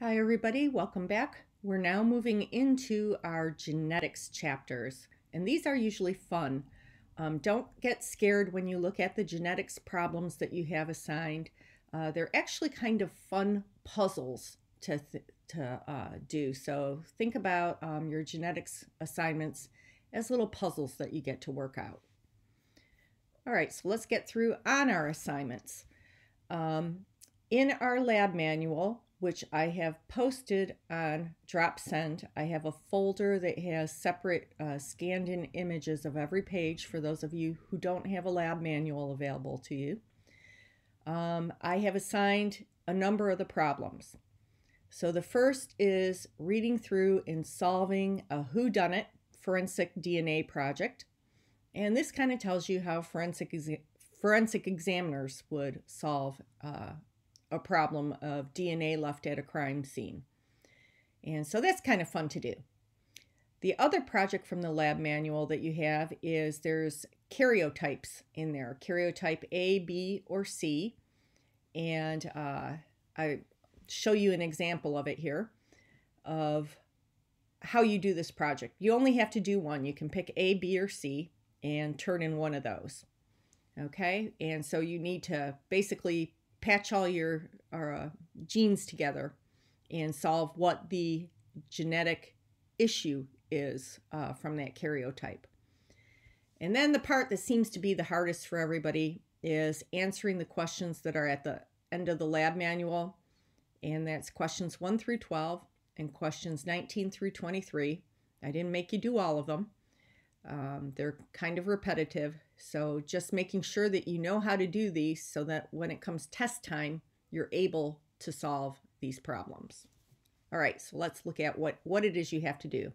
Hi everybody, welcome back. We're now moving into our genetics chapters, and these are usually fun. Um, don't get scared when you look at the genetics problems that you have assigned. Uh, they're actually kind of fun puzzles to, to uh, do. So think about um, your genetics assignments as little puzzles that you get to work out. All right, so let's get through on our assignments. Um, in our lab manual, which I have posted on DropSend. I have a folder that has separate uh, scanned in images of every page for those of you who don't have a lab manual available to you. Um, I have assigned a number of the problems. So the first is reading through and solving a whodunit forensic DNA project. And this kind of tells you how forensic, forensic examiners would solve uh, a problem of DNA left at a crime scene. And so that's kind of fun to do. The other project from the lab manual that you have is there's karyotypes in there, karyotype A, B, or C. And uh, I show you an example of it here of how you do this project. You only have to do one. You can pick A, B, or C and turn in one of those. Okay, and so you need to basically patch all your uh, genes together and solve what the genetic issue is uh, from that karyotype. And then the part that seems to be the hardest for everybody is answering the questions that are at the end of the lab manual. And that's questions 1 through 12 and questions 19 through 23. I didn't make you do all of them. Um, they're kind of repetitive. So just making sure that you know how to do these so that when it comes test time, you're able to solve these problems. All right, so let's look at what, what it is you have to do.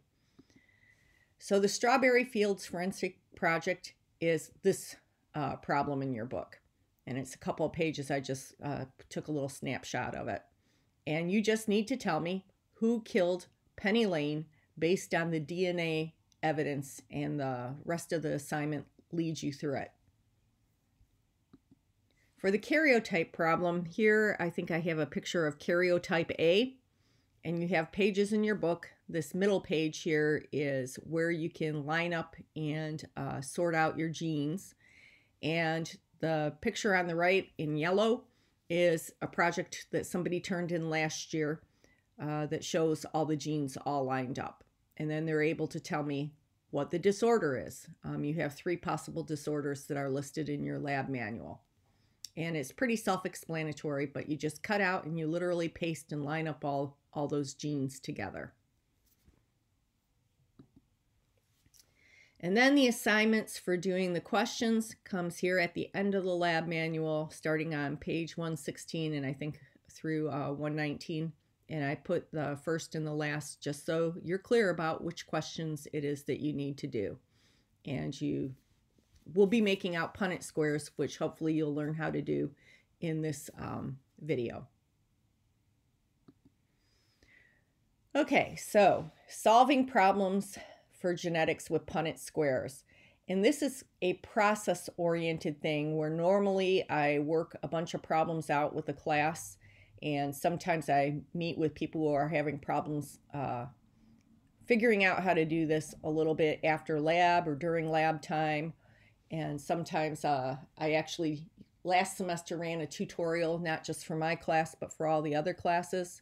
So the Strawberry Fields Forensic Project is this uh, problem in your book. And it's a couple of pages. I just uh, took a little snapshot of it. And you just need to tell me who killed Penny Lane based on the DNA evidence and the rest of the assignment leads you through it. For the karyotype problem, here I think I have a picture of karyotype A, and you have pages in your book. This middle page here is where you can line up and uh, sort out your genes. And the picture on the right in yellow is a project that somebody turned in last year uh, that shows all the genes all lined up. And then they're able to tell me what the disorder is. Um, you have three possible disorders that are listed in your lab manual and it's pretty self-explanatory, but you just cut out and you literally paste and line up all, all those genes together. And then the assignments for doing the questions comes here at the end of the lab manual, starting on page 116 and I think through uh, 119. And I put the first and the last just so you're clear about which questions it is that you need to do. And you we'll be making out Punnett squares, which hopefully you'll learn how to do in this um, video. Okay, so solving problems for genetics with Punnett squares. And this is a process oriented thing where normally I work a bunch of problems out with a class, and sometimes I meet with people who are having problems uh, figuring out how to do this a little bit after lab or during lab time and sometimes uh, I actually last semester ran a tutorial, not just for my class, but for all the other classes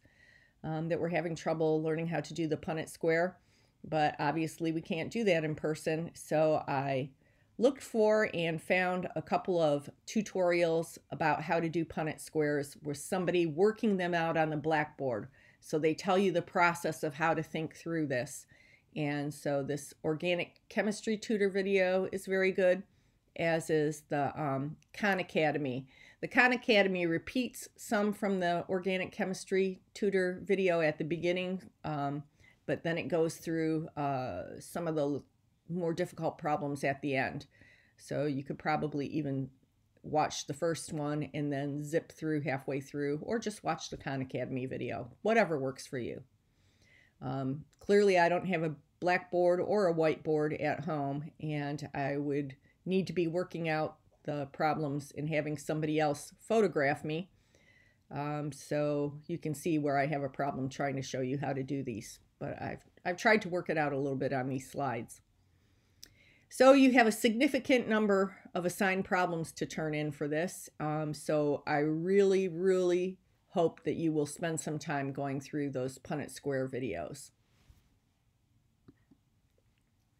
um, that were having trouble learning how to do the Punnett square. But obviously, we can't do that in person. So I looked for and found a couple of tutorials about how to do Punnett squares with somebody working them out on the blackboard. So they tell you the process of how to think through this. And so this organic chemistry tutor video is very good as is the um, Khan Academy. The Khan Academy repeats some from the organic chemistry tutor video at the beginning, um, but then it goes through uh, some of the more difficult problems at the end. So you could probably even watch the first one and then zip through halfway through, or just watch the Khan Academy video, whatever works for you. Um, clearly, I don't have a blackboard or a whiteboard at home, and I would need to be working out the problems and having somebody else photograph me. Um, so you can see where I have a problem trying to show you how to do these, but I've, I've tried to work it out a little bit on these slides. So you have a significant number of assigned problems to turn in for this. Um, so I really, really hope that you will spend some time going through those Punnett Square videos.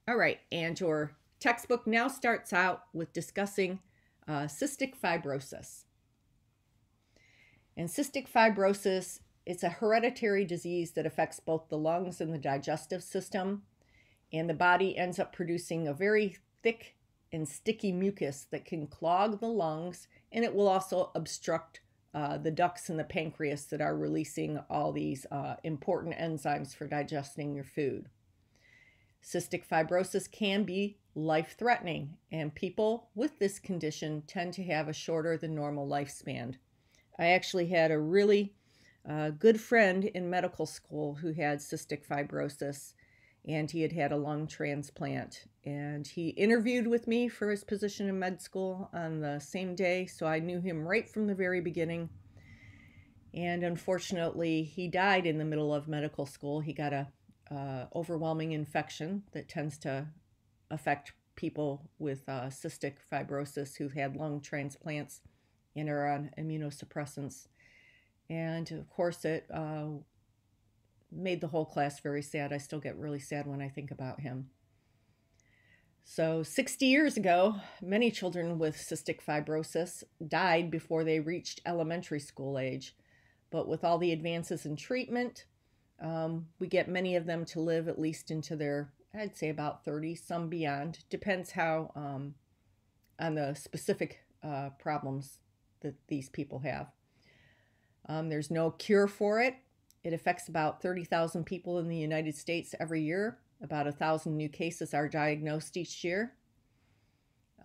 All right, and your textbook now starts out with discussing uh, cystic fibrosis. And cystic fibrosis, it's a hereditary disease that affects both the lungs and the digestive system and the body ends up producing a very thick and sticky mucus that can clog the lungs and it will also obstruct uh, the ducts in the pancreas that are releasing all these uh, important enzymes for digesting your food. Cystic fibrosis can be life threatening, and people with this condition tend to have a shorter than normal lifespan. I actually had a really uh, good friend in medical school who had cystic fibrosis, and he had had a lung transplant. And he interviewed with me for his position in med school on the same day, so I knew him right from the very beginning. And unfortunately, he died in the middle of medical school. He got a uh, overwhelming infection that tends to affect people with uh, cystic fibrosis who've had lung transplants and are on immunosuppressants. And of course, it uh, made the whole class very sad. I still get really sad when I think about him. So, 60 years ago, many children with cystic fibrosis died before they reached elementary school age. But with all the advances in treatment, um, we get many of them to live at least into their, I'd say about 30, some beyond. Depends how um, on the specific uh, problems that these people have. Um, there's no cure for it, it affects about 30,000 people in the United States every year. About a thousand new cases are diagnosed each year.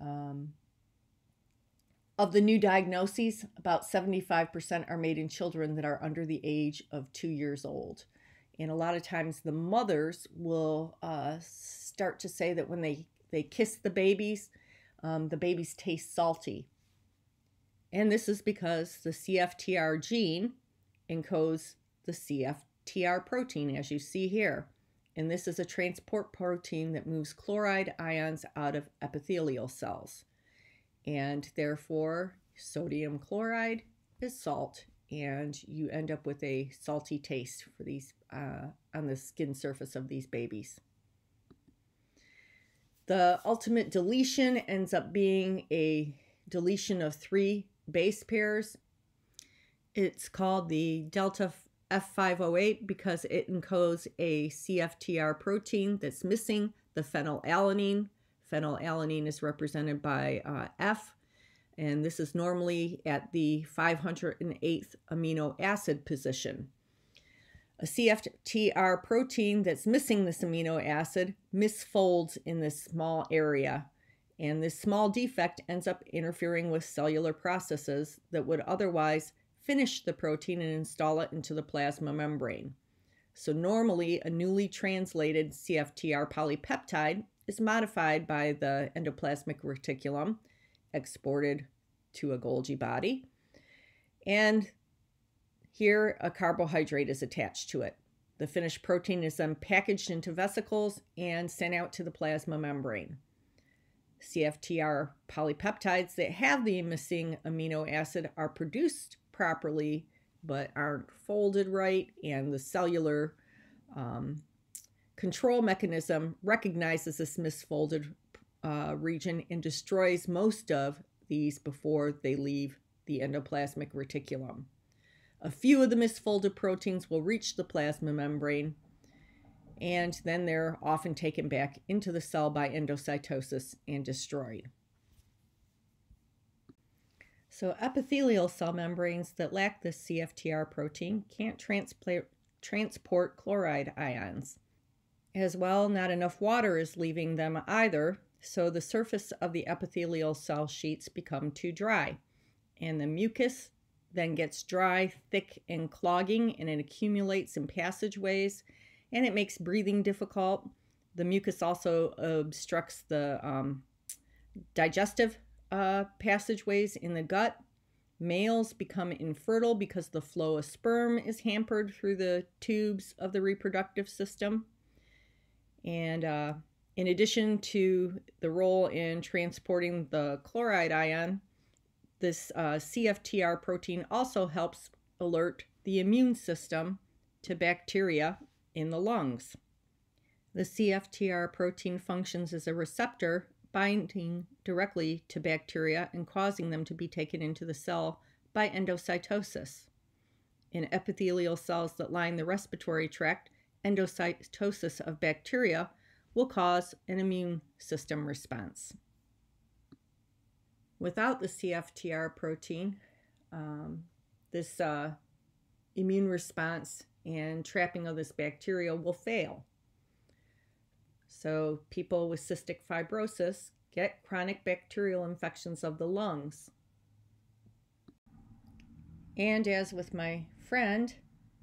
Um, of the new diagnoses, about 75% are made in children that are under the age of two years old. And a lot of times the mothers will uh, start to say that when they, they kiss the babies, um, the babies taste salty. And this is because the CFTR gene encodes the CFTR protein, as you see here. And this is a transport protein that moves chloride ions out of epithelial cells. And therefore, sodium chloride is salt, and you end up with a salty taste for these uh, on the skin surface of these babies. The ultimate deletion ends up being a deletion of three base pairs. It's called the delta F508 because it encodes a CFTR protein that's missing the phenylalanine. Phenylalanine is represented by uh, F, and this is normally at the 508th amino acid position. A CFTR protein that's missing this amino acid misfolds in this small area, and this small defect ends up interfering with cellular processes that would otherwise finish the protein and install it into the plasma membrane. So, normally, a newly translated CFTR polypeptide is modified by the endoplasmic reticulum, exported to a Golgi body, and here a carbohydrate is attached to it. The finished protein is then packaged into vesicles and sent out to the plasma membrane. CFTR polypeptides that have the missing amino acid are produced properly but aren't folded right, and the cellular um, control mechanism recognizes this misfolded uh, region and destroys most of these before they leave the endoplasmic reticulum. A few of the misfolded proteins will reach the plasma membrane, and then they're often taken back into the cell by endocytosis and destroyed. So epithelial cell membranes that lack this CFTR protein can't transport chloride ions. As well, not enough water is leaving them either, so the surface of the epithelial cell sheets become too dry. And the mucus then gets dry, thick, and clogging, and it accumulates in passageways, and it makes breathing difficult. The mucus also obstructs the um, digestive uh, passageways in the gut, Males become infertile because the flow of sperm is hampered through the tubes of the reproductive system. And uh, in addition to the role in transporting the chloride ion, this uh, CFTR protein also helps alert the immune system to bacteria in the lungs. The CFTR protein functions as a receptor binding directly to bacteria and causing them to be taken into the cell by endocytosis. In epithelial cells that line the respiratory tract, endocytosis of bacteria will cause an immune system response. Without the CFTR protein, um, this uh, immune response and trapping of this bacteria will fail. So, people with cystic fibrosis get chronic bacterial infections of the lungs. And as with my friend,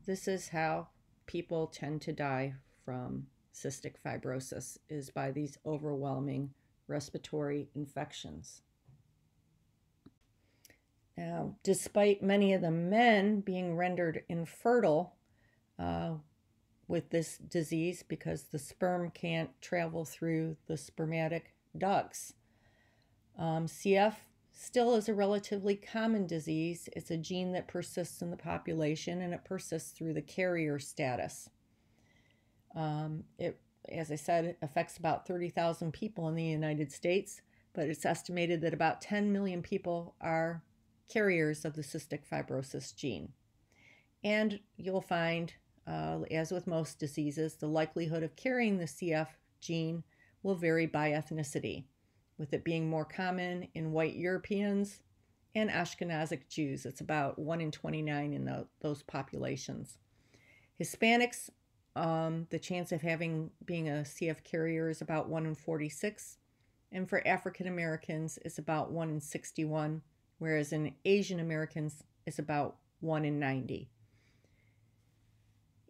this is how people tend to die from cystic fibrosis is by these overwhelming respiratory infections. Now, despite many of the men being rendered infertile uh, with this disease because the sperm can't travel through the spermatic ducts. Um, CF still is a relatively common disease. It's a gene that persists in the population and it persists through the carrier status. Um, it, as I said, affects about 30,000 people in the United States, but it's estimated that about 10 million people are carriers of the cystic fibrosis gene. And you'll find uh, as with most diseases, the likelihood of carrying the CF gene will vary by ethnicity, with it being more common in white Europeans and Ashkenazic Jews. It's about 1 in 29 in the, those populations. Hispanics, um, the chance of having being a CF carrier is about 1 in 46, and for African Americans, it's about 1 in 61, whereas in Asian Americans, it's about 1 in 90.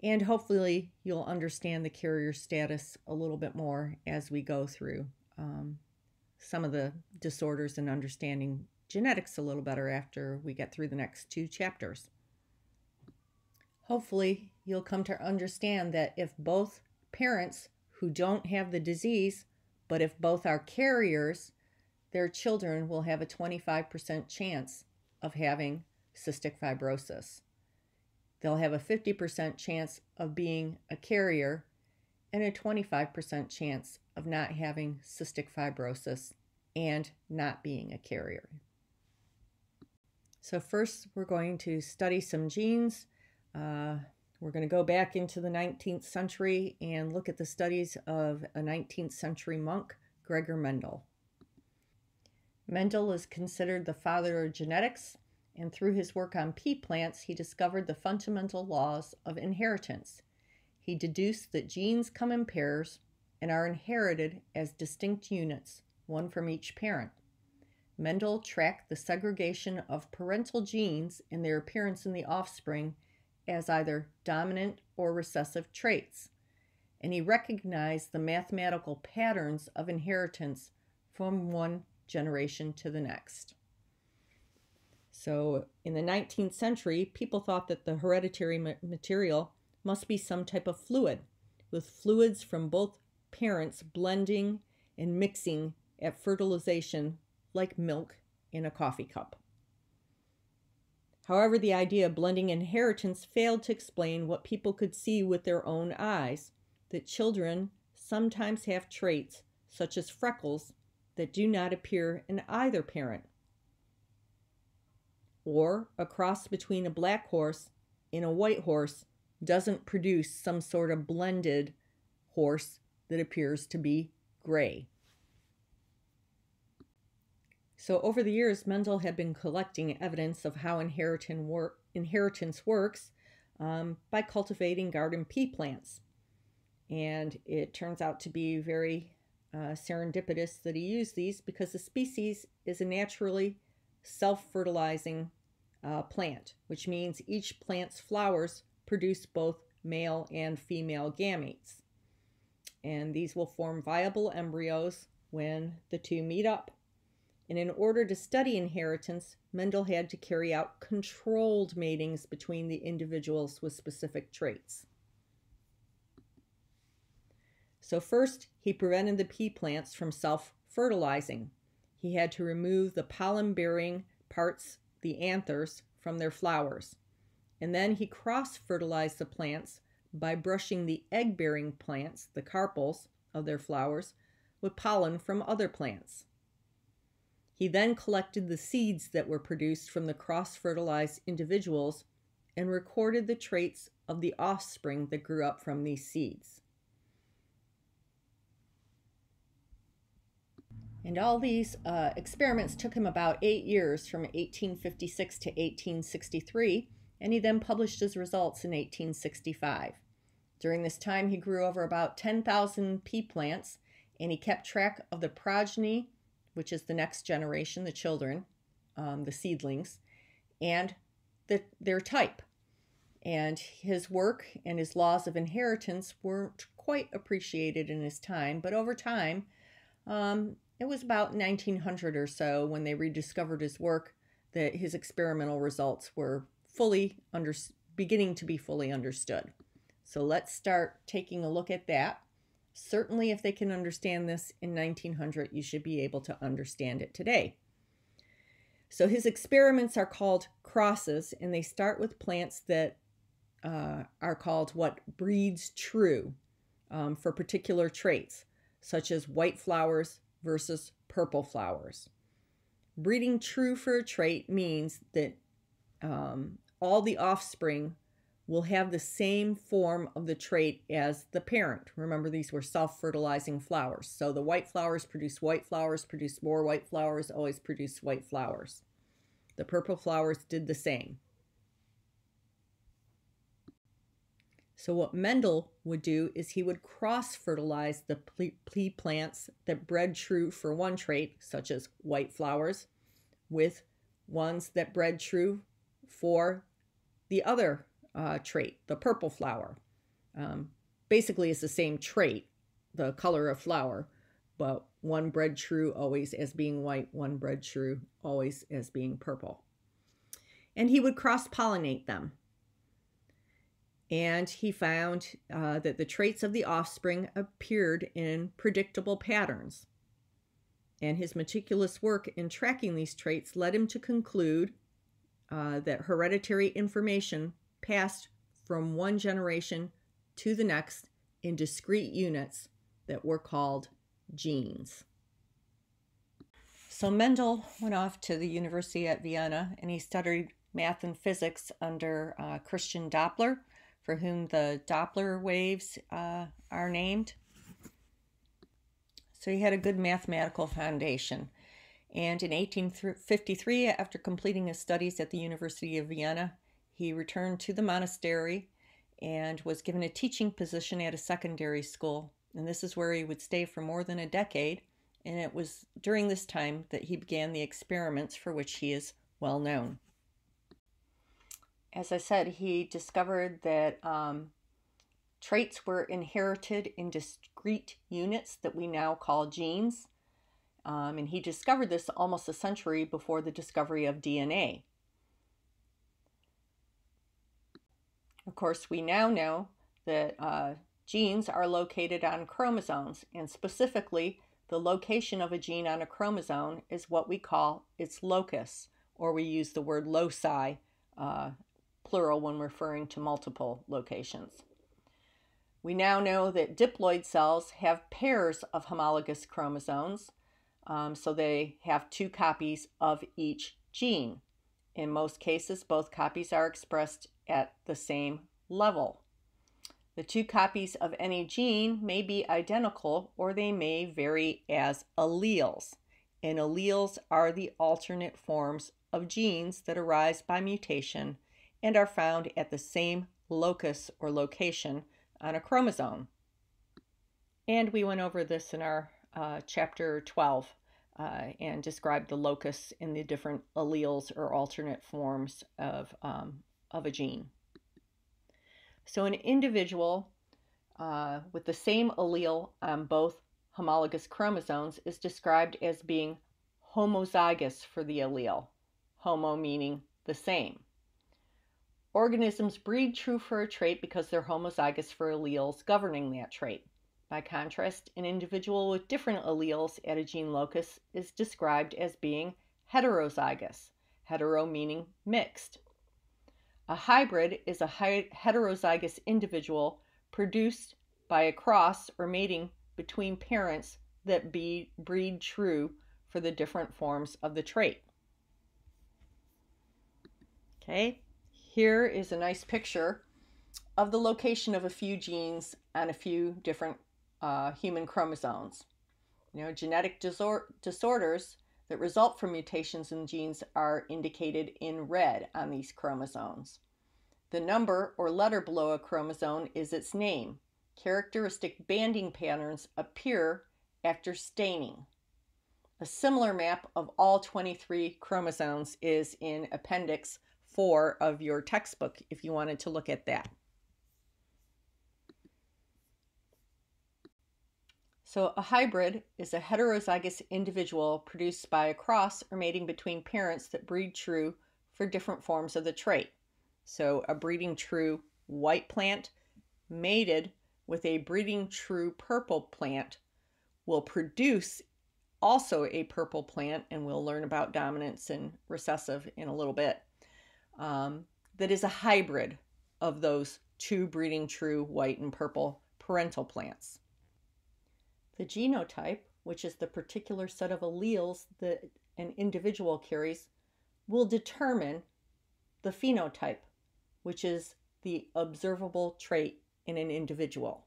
And hopefully, you'll understand the carrier status a little bit more as we go through um, some of the disorders and understanding genetics a little better after we get through the next two chapters. Hopefully, you'll come to understand that if both parents who don't have the disease, but if both are carriers, their children will have a 25% chance of having cystic fibrosis they'll have a 50% chance of being a carrier and a 25% chance of not having cystic fibrosis and not being a carrier. So, first, we're going to study some genes. Uh, we're going to go back into the 19th century and look at the studies of a 19th century monk, Gregor Mendel. Mendel is considered the father of genetics and through his work on pea plants, he discovered the fundamental laws of inheritance. He deduced that genes come in pairs and are inherited as distinct units, one from each parent. Mendel tracked the segregation of parental genes and their appearance in the offspring as either dominant or recessive traits, and he recognized the mathematical patterns of inheritance from one generation to the next. So, in the 19th century, people thought that the hereditary ma- material must be some type of fluid, with fluids from both parents blending and mixing at fertilization like milk in a coffee cup. However, the idea of blending inheritance failed to explain what people could see with their own eyes that children sometimes have traits, such as freckles, that do not appear in either parent or a cross between a black horse and a white horse doesn't produce some sort of blended horse that appears to be gray. So, over the years, Mendel had been collecting evidence of how inheritance works um, by cultivating garden pea plants. And it turns out to be very uh, serendipitous that he used these because the species is a naturally self fertilizing uh, plant, which means each plant's flowers produce both male and female gametes. And these will form viable embryos when the two meet up. And in order to study inheritance, Mendel had to carry out controlled matings between the individuals with specific traits. So, first, he prevented the pea plants from self fertilizing. He had to remove the pollen bearing parts, the anthers, from their flowers. And then he cross fertilized the plants by brushing the egg bearing plants, the carpels of their flowers, with pollen from other plants. He then collected the seeds that were produced from the cross fertilized individuals and recorded the traits of the offspring that grew up from these seeds. And all these uh, experiments took him about eight years from 1856 to 1863, and he then published his results in 1865. During this time, he grew over about 10,000 pea plants, and he kept track of the progeny, which is the next generation, the children, um, the seedlings, and the, their type. And his work and his laws of inheritance weren't quite appreciated in his time, but over time, um, it was about 1900 or so when they rediscovered his work that his experimental results were fully under, beginning to be fully understood. So let's start taking a look at that. Certainly, if they can understand this in 1900, you should be able to understand it today. So his experiments are called crosses, and they start with plants that uh, are called what breeds true um, for particular traits, such as white flowers, versus purple flowers. Breeding true for a trait means that um, all the offspring will have the same form of the trait as the parent. Remember, these were self fertilizing flowers. So the white flowers produce white flowers, produce more white flowers, always produce white flowers. The purple flowers did the same. So, what Mendel would do is he would cross fertilize the pea plants that bred true for one trait, such as white flowers, with ones that bred true for the other uh, trait, the purple flower. Um, basically, it's the same trait, the color of flower, but one bred true always as being white, one bred true always as being purple. And he would cross pollinate them and he found uh, that the traits of the offspring appeared in predictable patterns. And his meticulous work in tracking these traits led him to conclude uh, that hereditary information passed from one generation to the next in discrete units that were called genes. So Mendel went off to the University at Vienna and he studied math and physics under uh, Christian Doppler for whom the Doppler waves uh, are named. So he had a good mathematical foundation. And in 1853, after completing his studies at the University of Vienna, he returned to the monastery and was given a teaching position at a secondary school. And this is where he would stay for more than a decade. And it was during this time that he began the experiments for which he is well known as I said, he discovered that um, traits were inherited in discrete units that we now call genes. Um, and he discovered this almost a century before the discovery of DNA. Of course, we now know that uh, genes are located on chromosomes, and specifically, the location of a gene on a chromosome is what we call its locus, or we use the word loci uh, plural when referring to multiple locations. We now know that diploid cells have pairs of homologous chromosomes, um, so they have two copies of each gene. In most cases, both copies are expressed at the same level. The two copies of any gene may be identical or they may vary as alleles. And alleles are the alternate forms of genes that arise by mutation and are found at the same locus or location on a chromosome. And we went over this in our uh, chapter 12 uh, and described the locus in the different alleles or alternate forms of, um, of a gene. So, an individual uh, with the same allele on both homologous chromosomes is described as being homozygous for the allele, homo meaning the same. Organisms breed true for a trait because they're homozygous for alleles governing that trait. By contrast, an individual with different alleles at a gene locus is described as being heterozygous, hetero meaning mixed. A hybrid is a heterozygous individual produced by a cross or mating between parents that be, breed true for the different forms of the trait. Okay, here is a nice picture of the location of a few genes on a few different uh, human chromosomes. You know, genetic disor- disorders that result from mutations in genes are indicated in red on these chromosomes. The number or letter below a chromosome is its name. Characteristic banding patterns appear after staining. A similar map of all 23 chromosomes is in Appendix 4 of your textbook if you wanted to look at that. So, a hybrid is a heterozygous individual produced by a cross or mating between parents that breed true for different forms of the trait. So, a breeding true white plant mated with a breeding true purple plant will produce also a purple plant, and we'll learn about dominance and recessive in a little bit, um, that is a hybrid of those two breeding true white and purple parental plants. The genotype, which is the particular set of alleles that an individual carries, will determine the phenotype, which is the observable trait in an individual.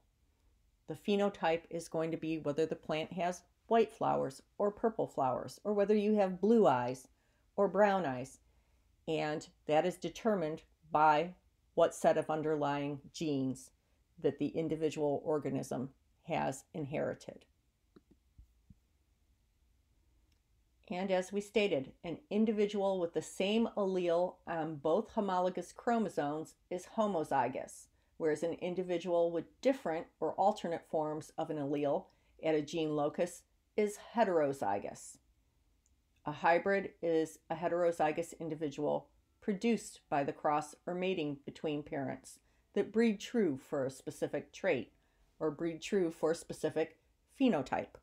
The phenotype is going to be whether the plant has white flowers or purple flowers, or whether you have blue eyes or brown eyes. And that is determined by what set of underlying genes that the individual organism has inherited. And as we stated, an individual with the same allele on both homologous chromosomes is homozygous, whereas an individual with different or alternate forms of an allele at a gene locus is heterozygous. A hybrid is a heterozygous individual produced by the cross or mating between parents that breed true for a specific trait or breed true for a specific phenotype.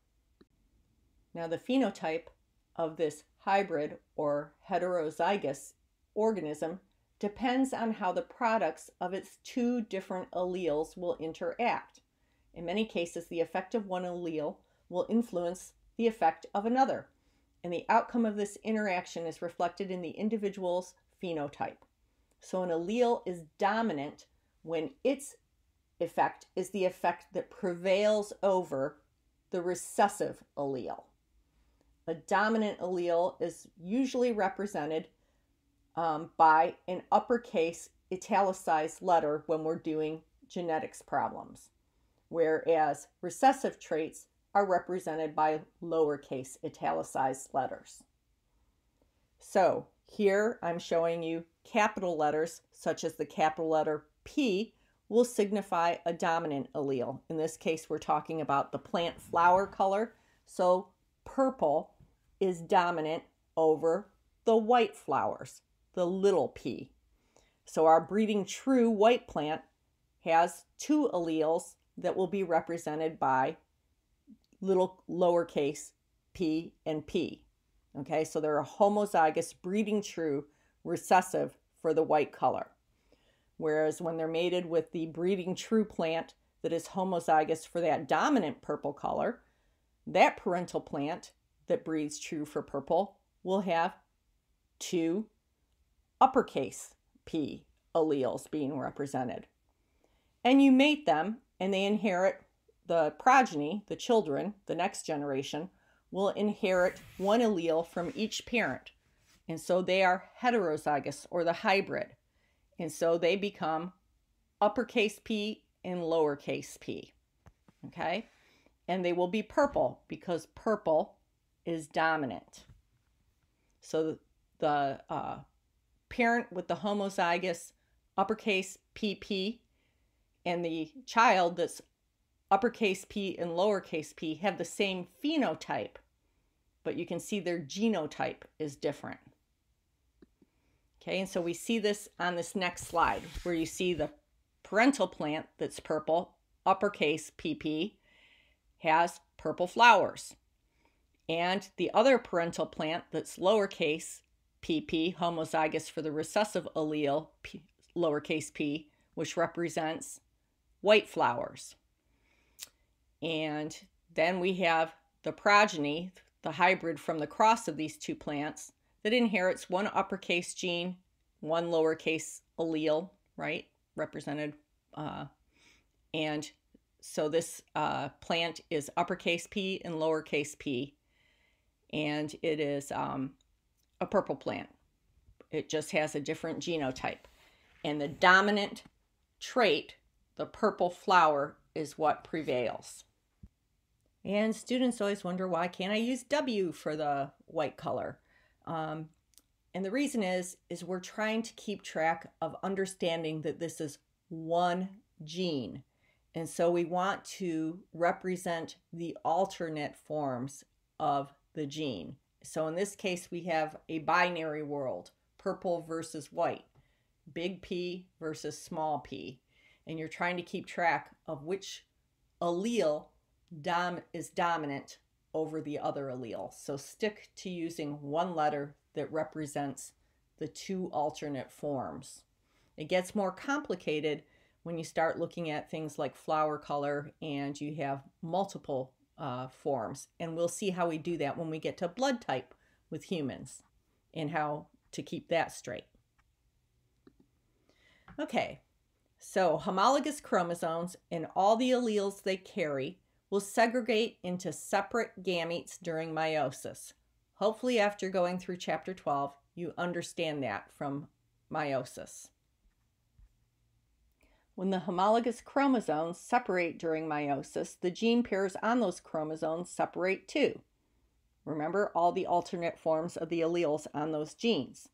Now, the phenotype of this hybrid or heterozygous organism depends on how the products of its two different alleles will interact. In many cases, the effect of one allele will influence the effect of another, and the outcome of this interaction is reflected in the individual's phenotype. So, an allele is dominant when its effect is the effect that prevails over the recessive allele. A dominant allele is usually represented um, by an uppercase italicized letter when we're doing genetics problems, whereas recessive traits are represented by lowercase italicized letters. So here I'm showing you capital letters such as the capital letter P will signify a dominant allele. In this case, we're talking about the plant flower color. So purple is dominant over the white flowers, the little p. So our breeding true white plant has two alleles that will be represented by little lowercase p and p. Okay, so they're a homozygous breeding true recessive for the white color. Whereas when they're mated with the breeding true plant that is homozygous for that dominant purple color, that parental plant that breeds true for purple will have two uppercase P alleles being represented. And you mate them, and they inherit the progeny, the children, the next generation, will inherit one allele from each parent. And so they are heterozygous or the hybrid. And so they become uppercase P and lowercase p. Okay? And they will be purple because purple is dominant. So the uh, parent with the homozygous uppercase PP and the child that's uppercase P and lowercase p have the same phenotype. but you can see their genotype is different. Okay, and so we see this on this next slide where you see the parental plant that's purple, uppercase PP, has purple flowers. And the other parental plant that's lowercase pp, homozygous for the recessive allele, p, lowercase p, which represents white flowers. And then we have the progeny, the hybrid from the cross of these two plants, that inherits one uppercase gene, one lowercase allele, right? Represented. Uh, and so this uh, plant is uppercase p and lowercase p. And it is um, a purple plant. It just has a different genotype. And the dominant trait, the purple flower, is what prevails. And students always wonder why can't I use W for the white color? Um, and the reason is, is we're trying to keep track of understanding that this is one gene. And so we want to represent the alternate forms of the gene. So in this case, we have a binary world, purple versus white, big P versus small p. And you're trying to keep track of which allele dom- is dominant over the other allele. So stick to using one letter that represents the two alternate forms. It gets more complicated when you start looking at things like flower color and you have multiple uh, forms. And we'll see how we do that when we get to blood type with humans and how to keep that straight. Okay, so homologous chromosomes and all the alleles they carry will segregate into separate gametes during meiosis. Hopefully, after going through chapter 12, you understand that from meiosis. When the homologous chromosomes separate during meiosis, the gene pairs on those chromosomes separate too. Remember all the alternate forms of the alleles on those genes.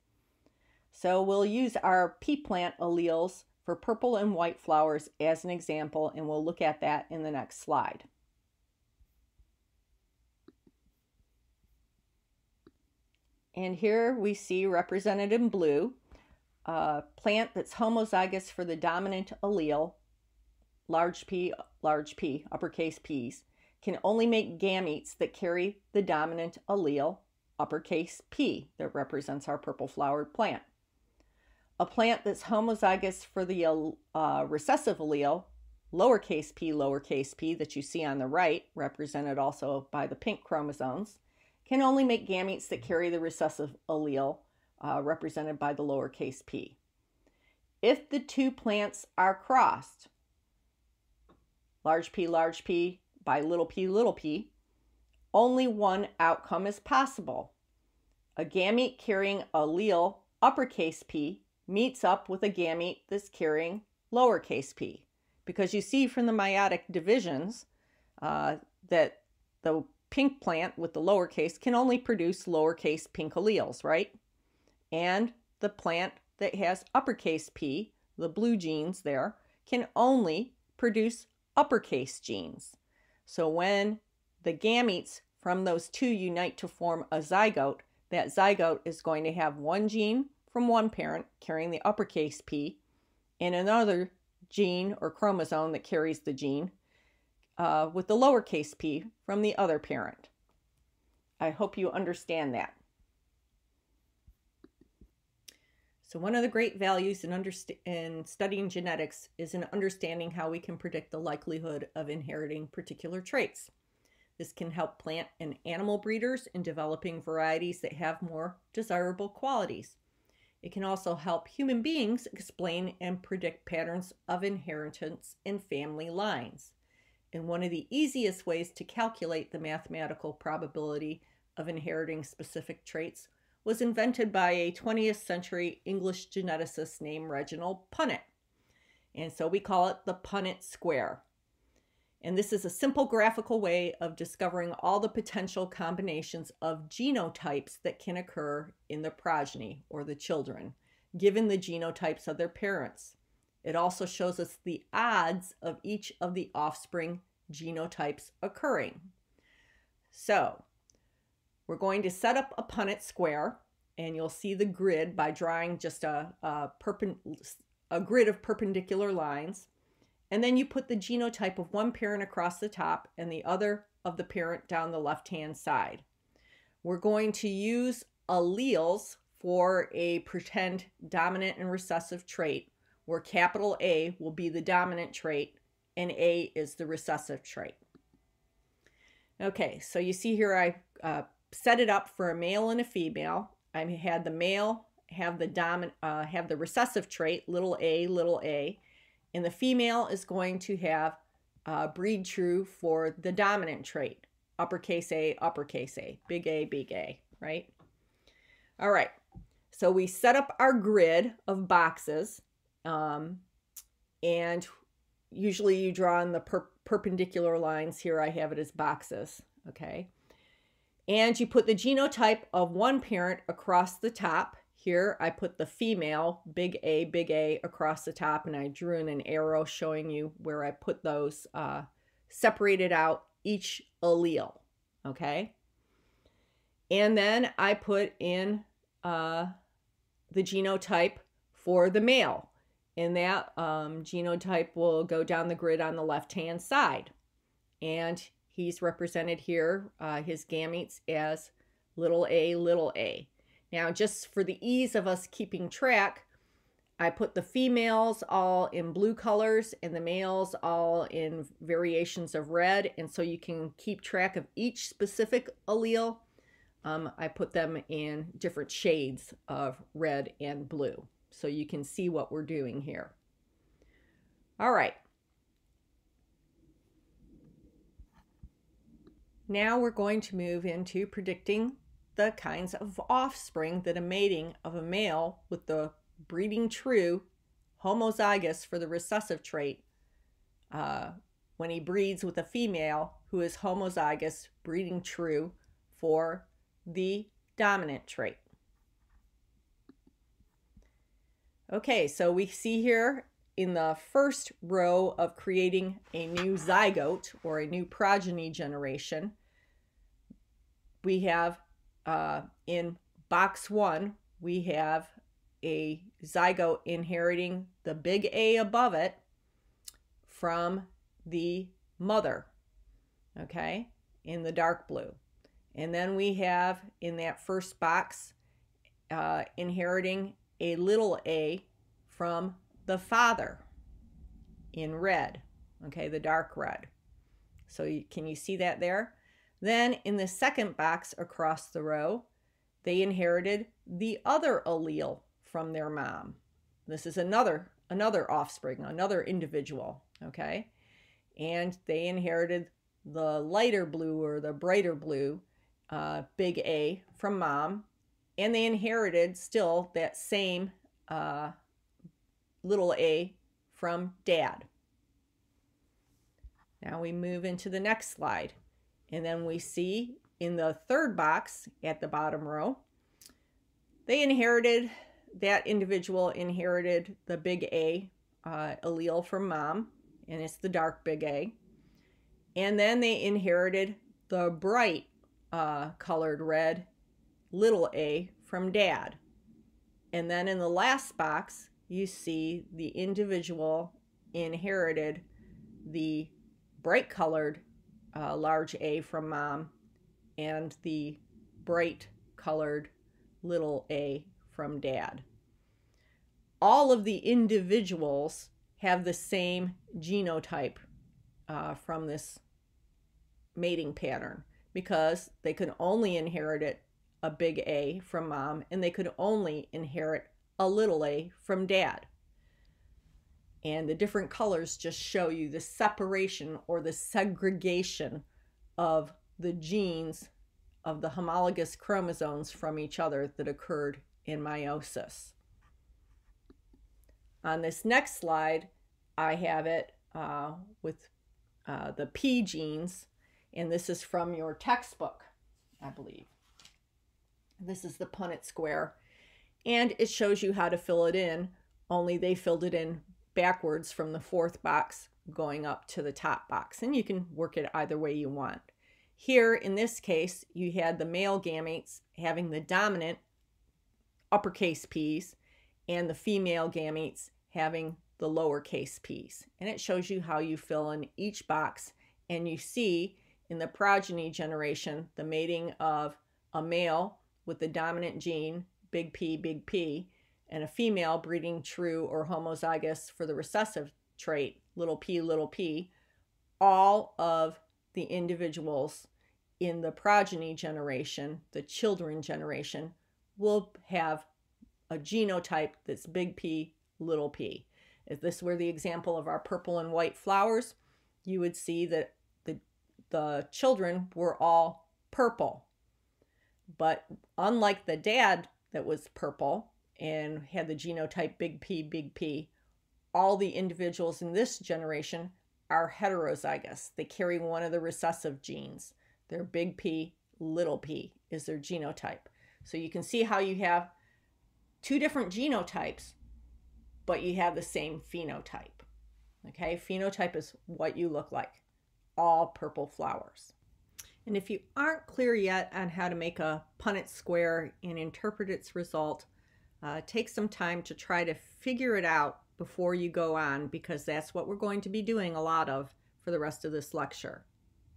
So we'll use our pea plant alleles for purple and white flowers as an example, and we'll look at that in the next slide. And here we see represented in blue a plant that's homozygous for the dominant allele, large P, large P, uppercase P's, can only make gametes that carry the dominant allele, uppercase P, that represents our purple flowered plant. A plant that's homozygous for the uh, recessive allele, lowercase p, lowercase p, that you see on the right, represented also by the pink chromosomes, can only make gametes that carry the recessive allele, uh, represented by the lowercase p. If the two plants are crossed, large p, large p by little p, little p, only one outcome is possible. A gamete carrying allele uppercase p meets up with a gamete that's carrying lowercase p. Because you see from the meiotic divisions uh, that the pink plant with the lowercase can only produce lowercase pink alleles, right? And the plant that has uppercase P, the blue genes there, can only produce uppercase genes. So when the gametes from those two unite to form a zygote, that zygote is going to have one gene from one parent carrying the uppercase P and another gene or chromosome that carries the gene uh, with the lowercase p from the other parent. I hope you understand that. So, one of the great values in, in studying genetics is in understanding how we can predict the likelihood of inheriting particular traits. This can help plant and animal breeders in developing varieties that have more desirable qualities. It can also help human beings explain and predict patterns of inheritance in family lines. And one of the easiest ways to calculate the mathematical probability of inheriting specific traits was invented by a 20th century English geneticist named Reginald Punnett. And so we call it the Punnett square. And this is a simple graphical way of discovering all the potential combinations of genotypes that can occur in the progeny or the children, given the genotypes of their parents. It also shows us the odds of each of the offspring genotypes occurring. So, We're going to set up a Punnett square, and you'll see the grid by drawing just a, a, a grid of perpendicular lines. And then you put the genotype of one parent across the top and the other of the parent down the left-hand side. We're going to use alleles for a pretend dominant and recessive trait, where capital A will be the dominant trait and A is the recessive trait. Okay, so you see here I uh, set it up for a male and a female. I had the male have the dominant, uh, have the recessive trait, little a, little a, and the female is going to have uh, breed true for the dominant trait, uppercase A, uppercase A, big A, big A, right? All right, so we set up our grid of boxes, um, and usually you draw in the per perpendicular lines. Here I have it as boxes, okay? And you put the genotype of one parent across the top. Here I put the female, big A, big A, across the top, and I drew in an arrow showing you where I put those uh, separated out each allele, okay? And then I put in uh, the genotype for the male. And that um, genotype will go down the grid on the left-hand side. And he's represented here, uh, his gametes, as little a, little a. Now, just for the ease of us keeping track, I put the females all in blue colors and the males all in variations of red. And so you can keep track of each specific allele um, I put them in different shades of red and blue so you can see what we're doing here. All right. Now we're going to move into predicting the kinds of offspring that a mating of a male with the breeding true homozygous for the recessive trait uh, when he breeds with a female who is homozygous breeding true for the dominant trait. Okay, so we see here in the first row of creating a new zygote or a new progeny generation, we have uh, in box one, we have a zygote inheriting the big A above it from the mother, okay, in the dark blue. And then we have in that first box uh, inheriting a little a from the father in red, okay, the dark red. So you, can you see that there? Then in the second box across the row, they inherited the other allele from their mom. This is another another offspring, another individual, okay? And they inherited the lighter blue or the brighter blue uh, big A from mom, and they inherited still that same uh, little a from dad. Now we move into the next slide, and then we see in the third box at the bottom row, they inherited, that individual inherited the big A uh, allele from mom, and it's the dark big A. And then they inherited the bright uh, colored red, little a, from dad. And then in the last box, you see the individual inherited the bright colored uh, large A from mom and the bright colored little a from dad. All of the individuals have the same genotype uh, from this mating pattern because they could only inherit it a big A from mom and they could only inherit a little a from dad. And the different colors just show you the separation or the segregation of the genes of the homologous chromosomes from each other that occurred in meiosis. On this next slide, I have it uh, with uh, the P genes and this is from your textbook, I believe. This is the Punnett square. And it shows you how to fill it in, only they filled it in backwards from the fourth box going up to the top box. And you can work it either way you want. Here, in this case, you had the male gametes having the dominant uppercase p's and the female gametes having the lowercase p's. And it shows you how you fill in each box. And you see in the progeny generation the mating of a male with the dominant gene, big P, big P, and a female breeding true or homozygous for the recessive trait, little p, little p, all of the individuals in the progeny generation, the children generation, will have a genotype that's big P, little p. If this were the example of our purple and white flowers, you would see that the, the children were all purple. But unlike the dad that was purple and had the genotype big P, big P, all the individuals in this generation are heterozygous. They carry one of the recessive genes. Their big P, little p is their genotype. So you can see how you have two different genotypes, but you have the same phenotype. Okay, phenotype is what you look like, all purple flowers. And if you aren't clear yet on how to make a Punnett square and interpret its result, uh, take some time to try to figure it out before you go on because that's what we're going to be doing a lot of for the rest of this lecture.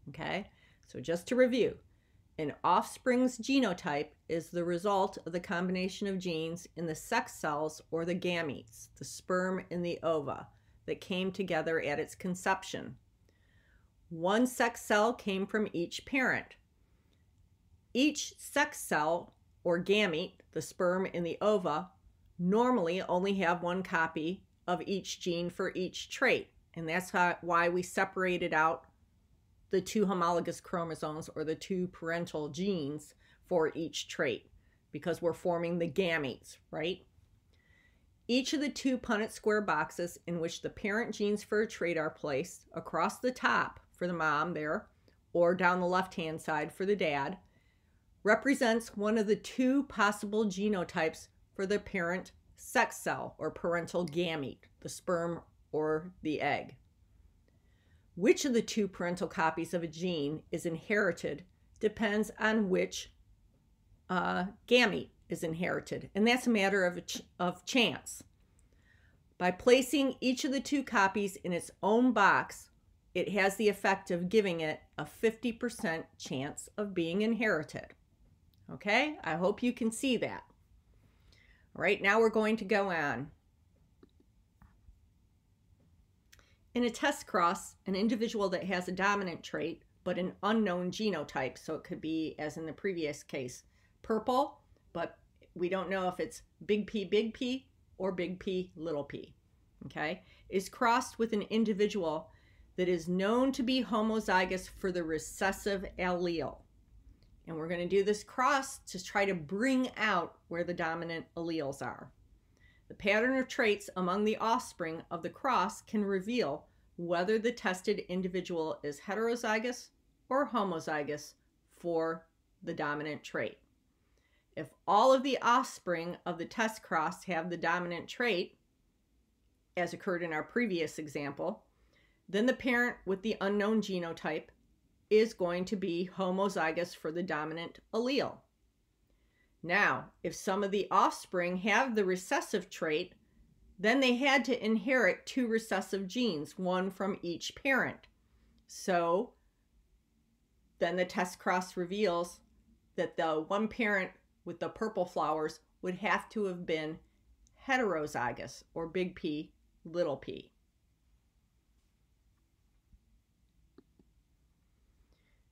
Okay, so just to review, an offspring's genotype is the result of the combination of genes in the sex cells or the gametes, the sperm and the ova, that came together at its conception. One sex cell came from each parent. Each sex cell or gamete, the sperm and the ova, normally only have one copy of each gene for each trait. And that's how, why we separated out the two homologous chromosomes or the two parental genes for each trait because we're forming the gametes, right? Each of the two Punnett square boxes in which the parent genes for a trait are placed across the top for the mom there or down the left hand side for the dad represents one of the two possible genotypes for the parent sex cell or parental gamete, the sperm or the egg. Which of the two parental copies of a gene is inherited depends on which uh, gamete is inherited, and that's a matter of, ch- of chance. By placing each of the two copies in its own box, it has the effect of giving it a 50% chance of being inherited. Okay, I hope you can see that. All right, now we're going to go on. In a test cross, an individual that has a dominant trait but an unknown genotype, so it could be, as in the previous case, purple, but we don't know if it's big P, big P, or big P, little p, okay, is crossed with an individual that is known to be homozygous for the recessive allele. And we're going to do this cross to try to bring out where the dominant alleles are. The pattern of traits among the offspring of the cross can reveal whether the tested individual is heterozygous or homozygous for the dominant trait. If all of the offspring of the test cross have the dominant trait, as occurred in our previous example, then the parent with the unknown genotype is going to be homozygous for the dominant allele. Now, if some of the offspring have the recessive trait, then they had to inherit two recessive genes, one from each parent. So then the test cross reveals that the one parent with the purple flowers would have to have been heterozygous or big P, little p.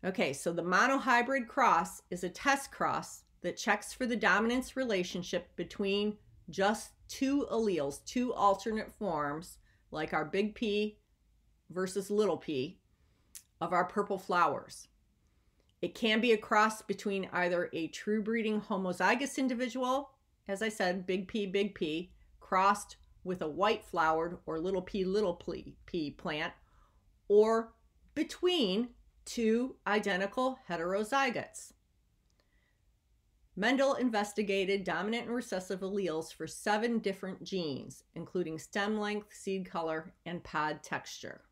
Okay, so the monohybrid cross is a test cross that checks for the dominance relationship between just two alleles, two alternate forms, like our big P versus little p, of our purple flowers. It can be a cross between either a true breeding homozygous individual, as I said, big P, big P, crossed with a white flowered or little p, little p plant, or between two identical heterozygotes. Mendel investigated dominant and recessive alleles for seven different genes, including stem length, seed color, and pod texture.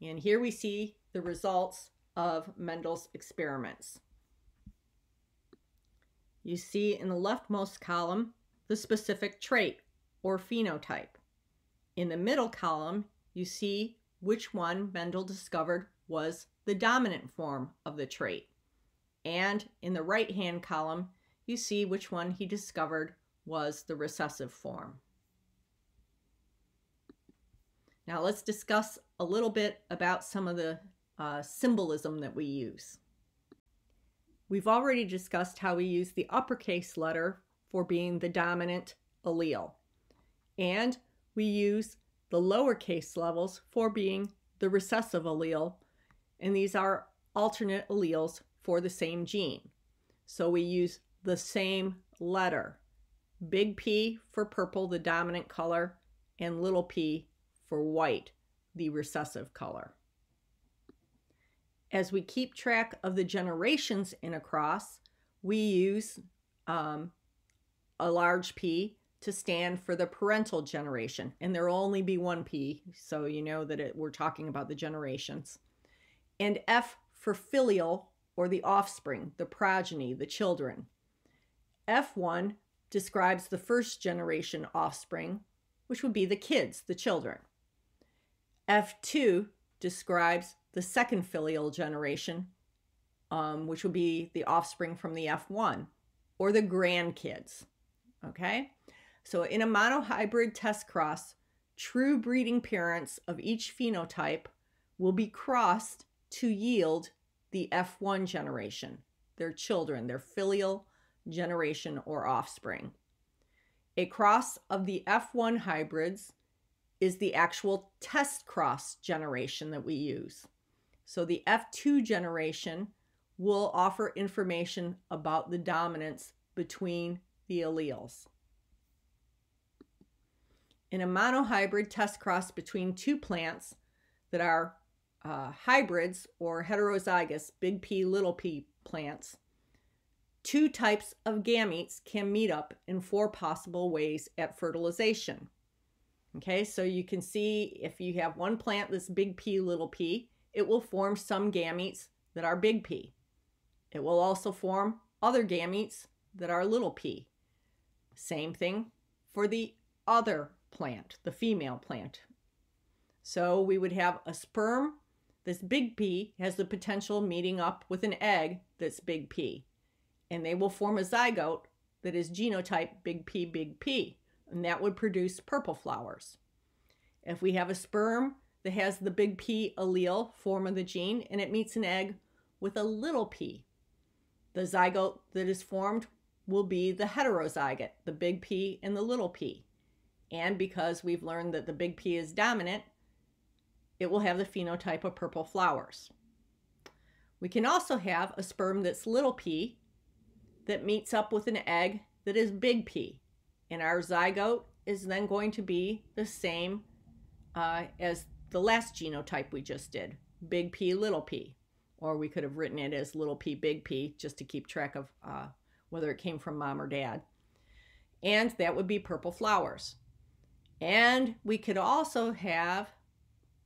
And here we see the results of Mendel's experiments. You see in the leftmost column the specific trait or phenotype. In the middle column, you see which one Mendel discovered was the dominant form of the trait. And in the right hand column, you see which one he discovered was the recessive form. Now let's discuss a little bit about some of the uh, symbolism that we use. We've already discussed how we use the uppercase letter for being the dominant allele. And we use the lowercase levels for being the recessive allele. And these are alternate alleles for the same gene. So we use the same letter. Big P for purple, the dominant color, and little p for white, the recessive color. As we keep track of the generations in a cross, we use um, a large P to stand for the parental generation. And there will only be one P, so you know that it, we're talking about the generations. And F for filial, or the offspring, the progeny, the children. F1 describes the first generation offspring, which would be the kids, the children. F2 describes the second filial generation, um, which would be the offspring from the F1 or the grandkids. Okay? So in a monohybrid test cross, true breeding parents of each phenotype will be crossed to yield the F1 generation, their children, their filial generation or offspring. A cross of the F1 hybrids is the actual test cross generation that we use. So the F2 generation will offer information about the dominance between the alleles. In a monohybrid test cross between two plants that are uh, hybrids or heterozygous, big P, little p plants, two types of gametes can meet up in four possible ways at fertilization. Okay, so you can see if you have one plant that's big P, little p, it will form some gametes that are big P. It will also form other gametes that are little p. Same thing for the other plant, the female plant. So we would have a sperm, this big P has the potential meeting up with an egg that's big P. And they will form a zygote that is genotype big P, big P. And that would produce purple flowers. If we have a sperm that has the big P allele form of the gene and it meets an egg with a little p, the zygote that is formed will be the heterozygote, the big P and the little p. And because we've learned that the big P is dominant, it will have the phenotype of purple flowers. We can also have a sperm that's little p that meets up with an egg that is big P. And our zygote is then going to be the same uh, as the last genotype we just did, big P, little p. Or we could have written it as little p, big P, just to keep track of uh, whether it came from mom or dad. And that would be purple flowers. And we could also have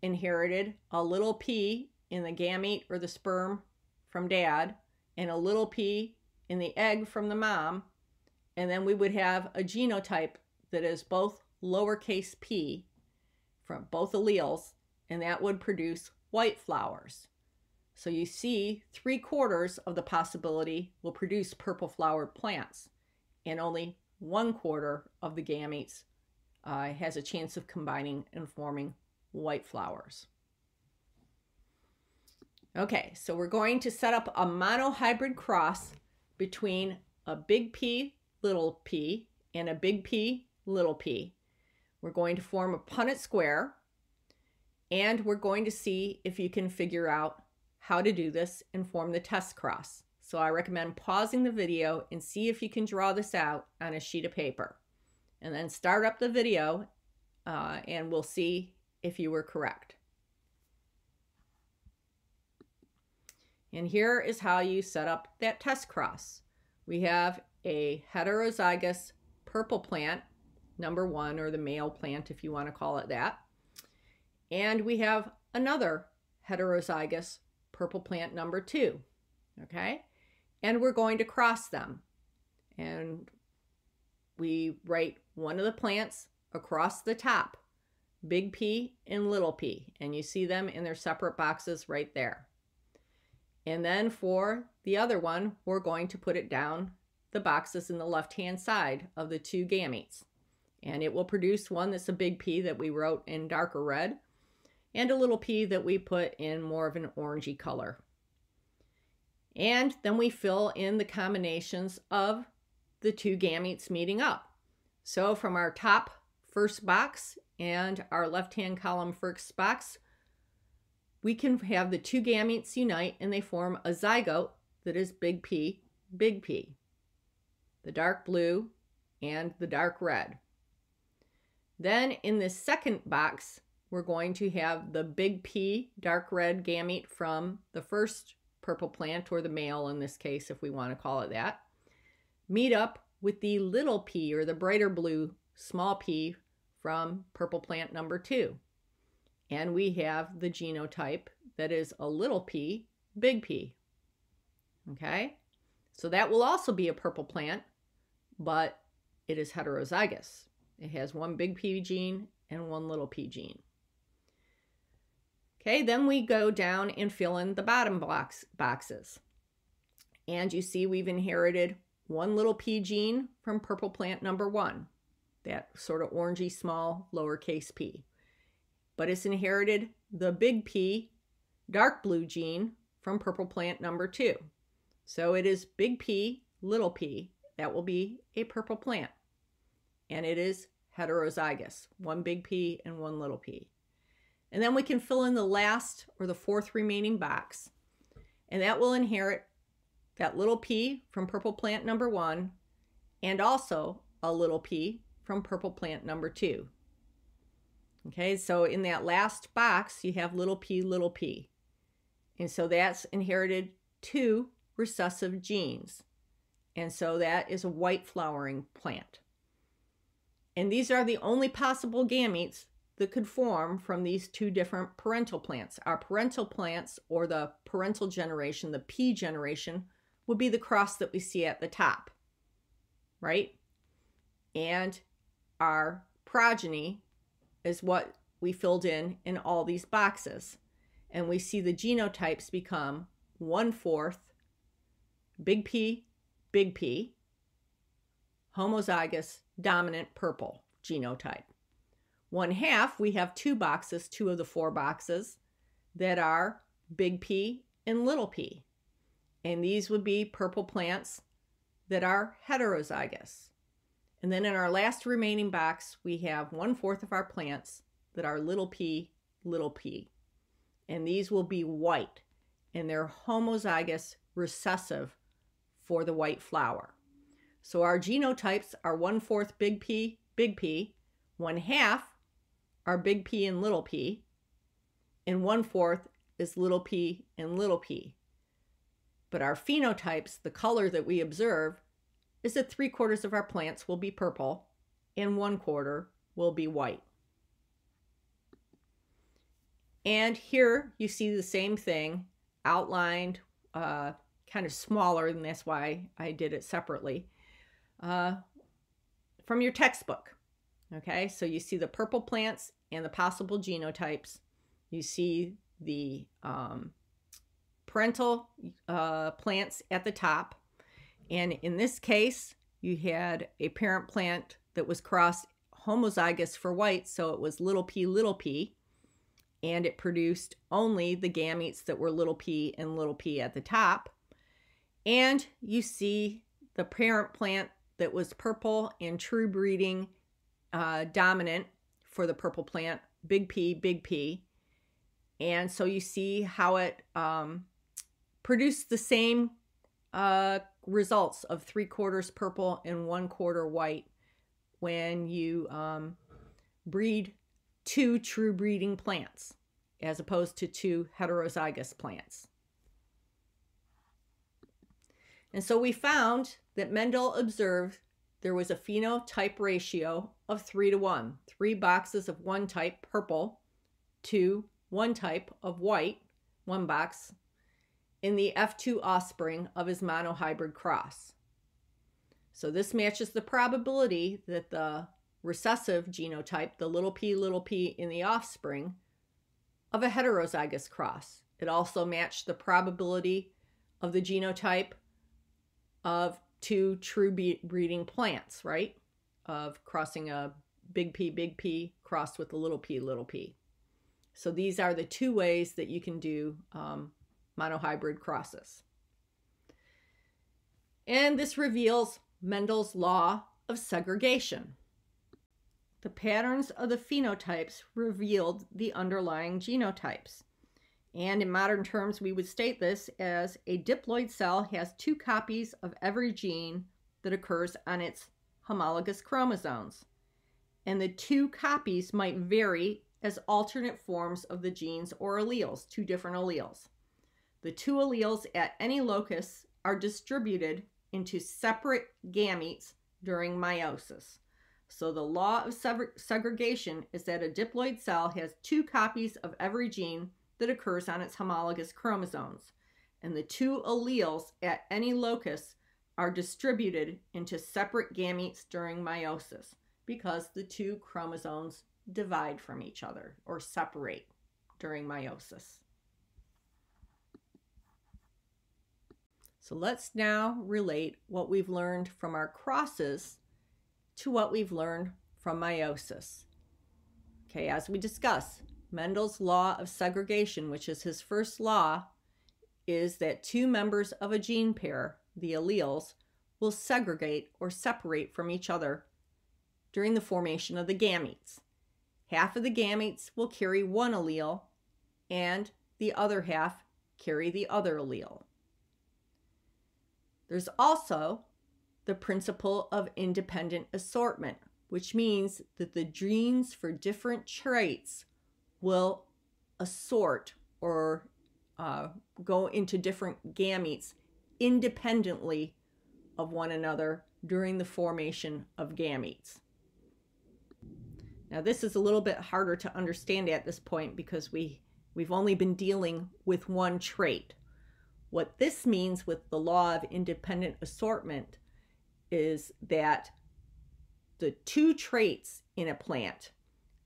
inherited a little p in the gamete or the sperm from dad and a little p in the egg from the mom. And then we would have a genotype that is both lowercase p from both alleles, and that would produce white flowers. So you see, three quarters of the possibility will produce purple flowered plants, and only one quarter of the gametes uh, has a chance of combining and forming white flowers. Okay, so we're going to set up a monohybrid cross between a big P, little p, and a big P, little p. We're going to form a Punnett square, and we're going to see if you can figure out how to do this and form the test cross. So I recommend pausing the video and see if you can draw this out on a sheet of paper. And then start up the video uh, and we'll see if you were correct. And here is how you set up that test cross. We have a heterozygous purple plant, number one, or the male plant if you want to call it that. And we have another heterozygous purple plant number two. Okay? And we're going to cross them. And we write one of the plants across the top, big P and little p. And you see them in their separate boxes right there. And then for the other one, we're going to put it down the boxes in the left-hand side of the two gametes. And it will produce one that's a big P that we wrote in darker red and a little p that we put in more of an orangey color. And then we fill in the combinations of the two gametes meeting up. So from our top first box and our left-hand column first box, we can have the two gametes unite and they form a zygote that is big P, big P. The dark blue and the dark red. Then in this second box, we're going to have the big P dark red gamete from the first purple plant, or the male in this case, if we want to call it that, meet up with the little p or the brighter blue small p from purple plant number two. And we have the genotype that is a little p, big P. Okay, so that will also be a purple plant, but it is heterozygous. It has one big P gene and one little p gene. Okay, then we go down and fill in the bottom box boxes. And you see we've inherited one little p gene from purple plant number one, that sort of orangey small lowercase p. But it's inherited the big P dark blue gene from purple plant number two. So it is big P, little p, that will be a purple plant. And it is heterozygous, one big P and one little p. And then we can fill in the last or the fourth remaining box. And that will inherit that little p from purple plant number one and also a little p from purple plant number two. Okay, so in that last box, you have little p, little p. And so that's inherited two recessive genes. And so that is a white flowering plant. And these are the only possible gametes that could form from these two different parental plants. Our parental plants, or the parental generation, the P generation, would be the cross that we see at the top, right? And our progeny is what we filled in in all these boxes. And we see the genotypes become one fourth big P, big P, homozygous, dominant purple genotype. One half, we have two boxes, two of the four boxes that are big P and little p. And these would be purple plants that are heterozygous. And then in our last remaining box, we have one fourth of our plants that are little p, little p. And these will be white and they're homozygous recessive for the white flower. So our genotypes are one fourth big P, big P, one half are big P and little p, and one fourth is little p and little p. But our phenotypes, the color that we observe, is that three quarters of our plants will be purple and one quarter will be white. And here you see the same thing outlined uh, kind of smaller, and that's why I did it separately, uh, from your textbook. Okay, so you see the purple plants and the possible genotypes. You see the um, parental uh, plants at the top. And in this case, you had a parent plant that was crossed homozygous for white, so it was little p, little p. And it produced only the gametes that were little p and little p at the top. And you see the parent plant that was purple and true breeding uh, dominant for the purple plant, big P, big P. And so you see how it um, produced the same uh, results of three quarters purple and one quarter white when you um, breed two true breeding plants as opposed to two heterozygous plants. And so we found that Mendel observed there was a phenotype ratio of three to one. Three boxes of one type, purple, to one type of white, one box, in the F2 offspring of his monohybrid cross. So this matches the probability that the recessive genotype, the little p little p in the offspring, of a heterozygous cross. It also matched the probability of the genotype of two true breeding plants, right? Of crossing a big P, big P crossed with a little p, little p. So these are the two ways that you can do um, monohybrid crosses. And this reveals Mendel's law of segregation. The patterns of the phenotypes revealed the underlying genotypes. And in modern terms, we would state this as a diploid cell has two copies of every gene that occurs on its homologous chromosomes. And the two copies might vary as alternate forms of the genes or alleles, two different alleles. The two alleles at any locus are distributed into separate gametes during meiosis. So the law of segregation is that a diploid cell has two copies of every gene that occurs on its homologous chromosomes, and the two alleles at any locus are distributed into separate gametes during meiosis because the two chromosomes divide from each other or separate during meiosis. So let's now relate what we've learned from our crosses to what we've learned from meiosis. Okay, as we discuss, Mendel's law of segregation, which is his first law, is that two members of a gene pair, the alleles, will segregate or separate from each other during the formation of the gametes. Half of the gametes will carry one allele, and the other half carry the other allele. There's also the principle of independent assortment, which means that the genes for different traits will assort or uh, go into different gametes independently of one another during the formation of gametes. Now this is a little bit harder to understand at this point because we we've only been dealing with one trait. What this means with the law of independent assortment is that the two traits in a plant,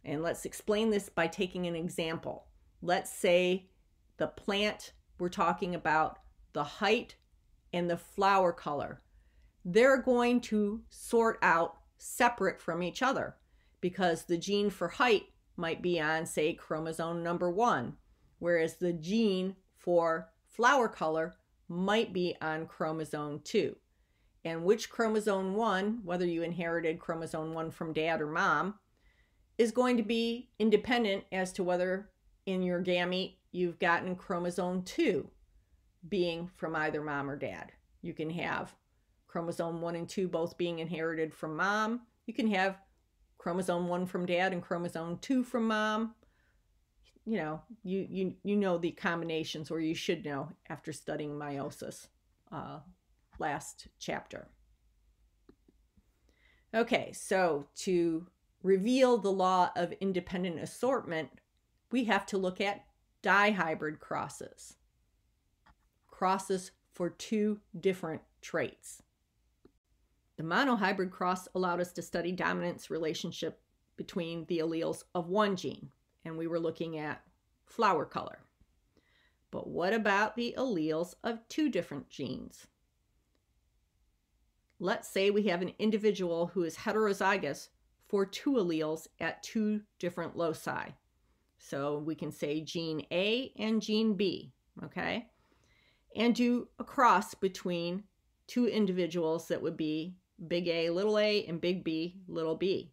and let's explain this by taking an example. Let's say the plant we're talking about, the height and the flower color, they're going to sort out separate from each other because the gene for height might be on, say, chromosome number one, whereas the gene for flower color might be on chromosome 2. And which chromosome 1, whether you inherited chromosome 1 from dad or mom, is going to be independent as to whether in your gamete you've gotten chromosome 2 being from either mom or dad. You can have chromosome 1 and 2 both being inherited from mom. You can have chromosome 1 from dad and chromosome 2 from mom you know, you you you know the combinations, or you should know after studying meiosis uh, last chapter. Okay, so to reveal the law of independent assortment, we have to look at dihybrid crosses. Crosses for two different traits. The monohybrid cross allowed us to study dominance relationship between the alleles of one gene, and we were looking at flower color. But what about the alleles of two different genes? Let's say we have an individual who is heterozygous for two alleles at two different loci. So we can say gene A and gene B, okay? And do a cross between two individuals that would be big A, little a, and big B, little b.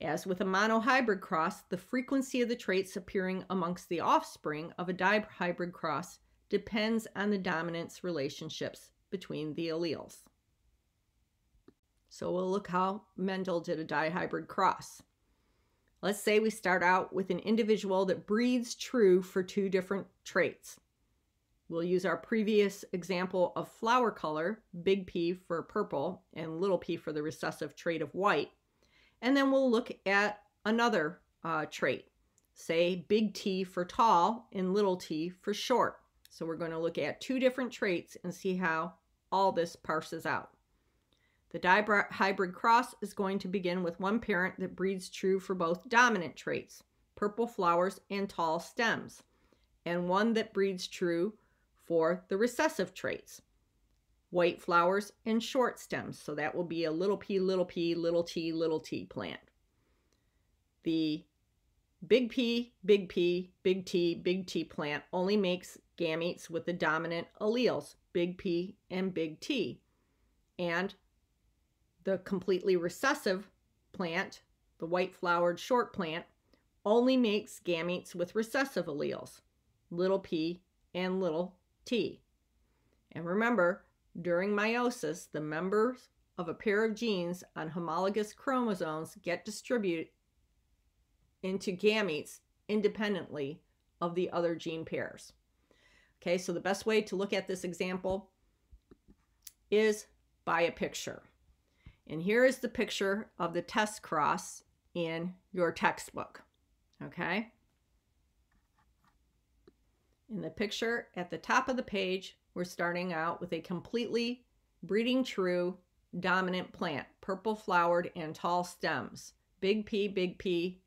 As with a monohybrid cross, the frequency of the traits appearing amongst the offspring of a dihybrid cross depends on the dominance relationships between the alleles. So we'll look how Mendel did a dihybrid cross. Let's say we start out with an individual that breeds true for two different traits. We'll use our previous example of flower color, big P for purple and little p for the recessive trait of white, and then we'll look at another uh, trait, say big T for tall and little t for short. So we're going to look at two different traits and see how all this parses out. The hybrid cross is going to begin with one parent that breeds true for both dominant traits, purple flowers and tall stems, and one that breeds true for the recessive traits, white flowers and short stems. So that will be a little p, little p, little t, little t plant. The big P, big P, big T, big T plant only makes gametes with the dominant alleles, big P and big T. And the completely recessive plant, the white flowered short plant, only makes gametes with recessive alleles, little p and little t. And remember, during meiosis, the members of a pair of genes on homologous chromosomes get distributed into gametes independently of the other gene pairs. Okay, so the best way to look at this example is by a picture. And here is the picture of the test cross in your textbook. Okay? In the picture at the top of the page, we're starting out with a completely breeding true dominant plant, purple flowered and tall stems. Big P, big P,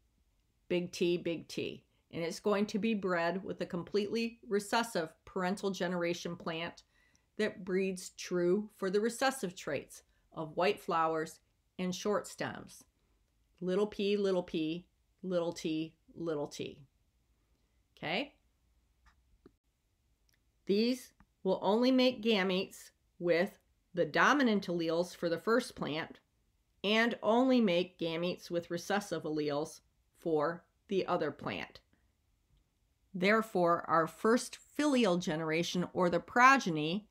big T, big T. And it's going to be bred with a completely recessive parental generation plant that breeds true for the recessive traits of white flowers and short stems. Little p, little p, little t, little t. Okay? These will only make gametes with the dominant alleles for the first plant and only make gametes with recessive alleles for the other plant. Therefore, our first filial generation or the progeny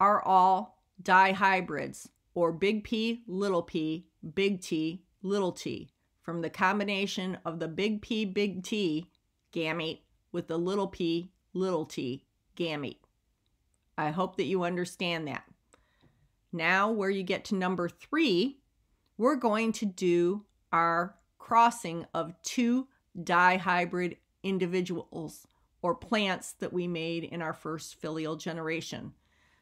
are all dihybrids, or big P, little p, big T, little t, from the combination of the big P, big T gamete with the little p, little t gamete. I hope that you understand that. Now, where you get to number three, we're going to do our crossing of two dihybrid individuals or plants that we made in our first filial generation.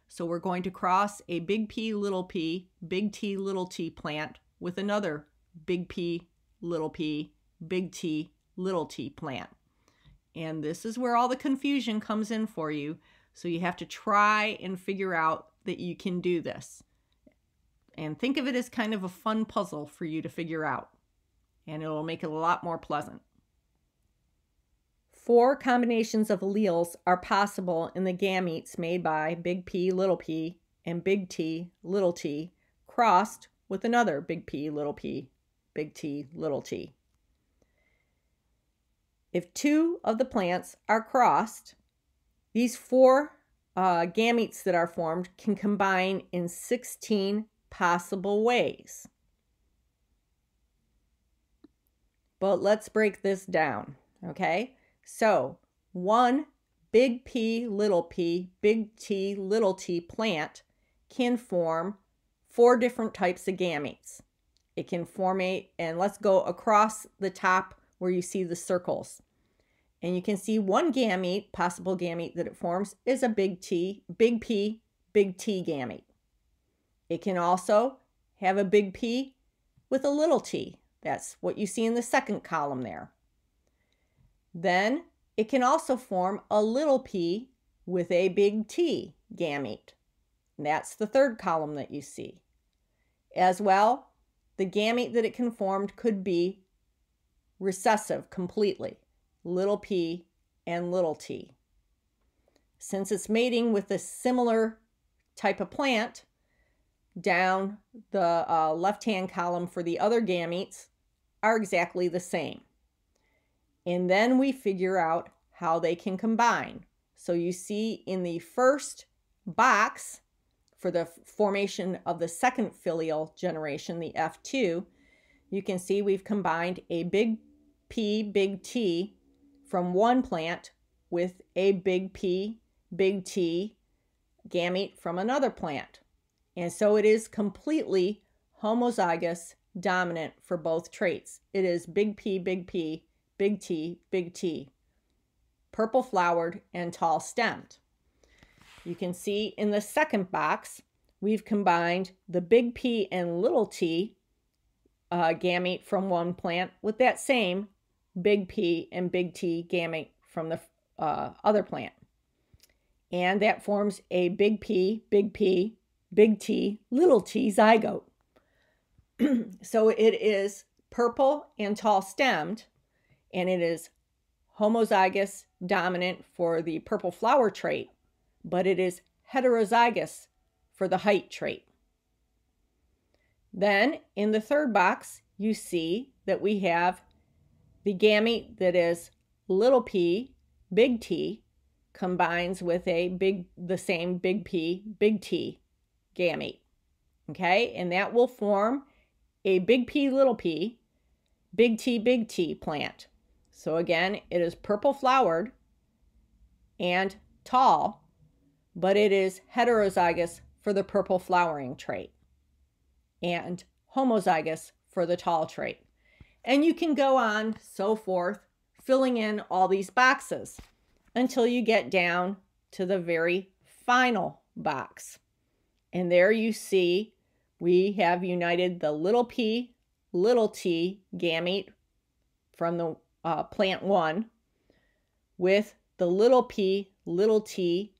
So we're going to cross a big P, little p, big T, little t plant with another big P, little p, big T, little t plant. And this is where all the confusion comes in for you. So you have to try and figure out that you can do this. And think of it as kind of a fun puzzle for you to figure out. And it'll make it a lot more pleasant. Four combinations of alleles are possible in the gametes made by big P, little p, and big T, little t, crossed with another big P, little p, big T, little t. If two of the plants are crossed, these four uh, gametes that are formed can combine in 16 possible ways. But let's break this down, okay? So, one big P, little p, big T, little t plant can form four different types of gametes. It can formate, and let's go across the top where you see the circles. And you can see one gamete, possible gamete that it forms, is a big T, big P, big T gamete. It can also have a big P with a little t. That's what you see in the second column there. Then it can also form a little p with a big T gamete. that's the third column that you see. As well, the gamete that it can form could be recessive completely, little p and little t. Since it's mating with a similar type of plant, down the uh, left-hand column for the other gametes are exactly the same. And then we figure out how they can combine. So you see in the first box for the formation of the second filial generation, the F2, you can see we've combined a big P, big T from one plant with a big P, big T gamete from another plant. And so it is completely homozygous dominant for both traits. It is big P, big P, big T, big T. purple flowered and tall stemmed. You can see in the second box, we've combined the big P and little t uh, gamete from one plant with that same big P and big T gamete from the uh, other plant. And that forms a big P, big P, big T, little t zygote. so it is purple and tall stemmed, and it is homozygous dominant for the purple flower trait, but it is heterozygous for the height trait. Then in the third box, you see that we have the gamete that is little p, big T, combines with a big, the same big P, big T gamete. Okay, and that will form a big P, little p, big T, big T plant. So again, it is purple flowered and tall, but it is heterozygous for the purple flowering trait and homozygous for the tall trait. And you can go on so forth, filling in all these boxes until you get down to the very final box. And there you see we have united the little p, little t gamete from the uh, plant one with the little p, little t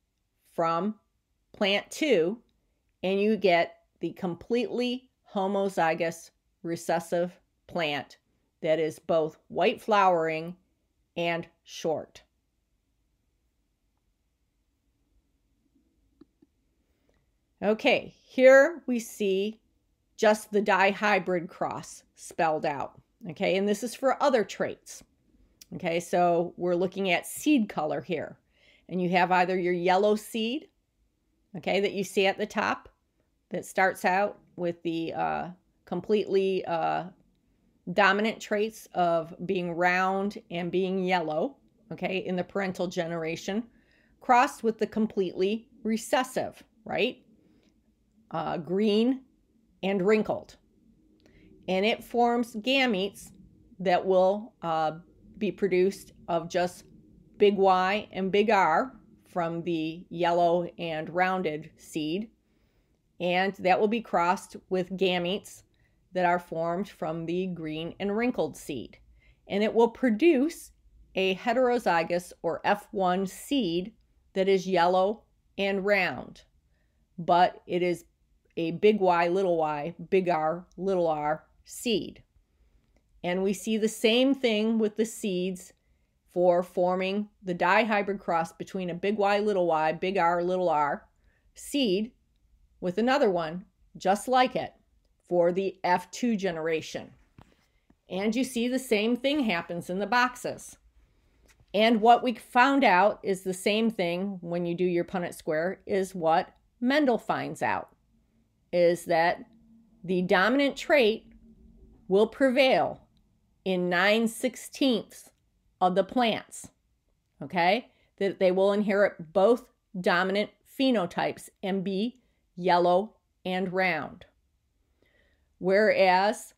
from plant two, and you get the completely homozygous recessive plant that is both white flowering and short. Okay, here we see just the dihybrid cross spelled out. Okay, and this is for other traits. Okay, so we're looking at seed color here. And you have either your yellow seed, okay, that you see at the top that starts out with the uh, completely uh, dominant traits of being round and being yellow, okay, in the parental generation, crossed with the completely recessive, right? uh, green, and wrinkled. And it forms gametes that will uh, be produced of just big Y and big R from the yellow and rounded seed. And that will be crossed with gametes that are formed from the green and wrinkled seed. And it will produce a heterozygous or F1 seed that is yellow and round, but it is a big Y, little y, big R, little r seed. And we see the same thing with the seeds for forming the dihybrid cross between a big Y, little y, big R, little r seed with another one just like it for the F2 generation. And you see the same thing happens in the boxes. And what we found out is the same thing when you do your Punnett square is what Mendel finds out is that the dominant trait will prevail in 9 sixteenths of the plants. Okay? That they will inherit both dominant phenotypes and be yellow and round. Whereas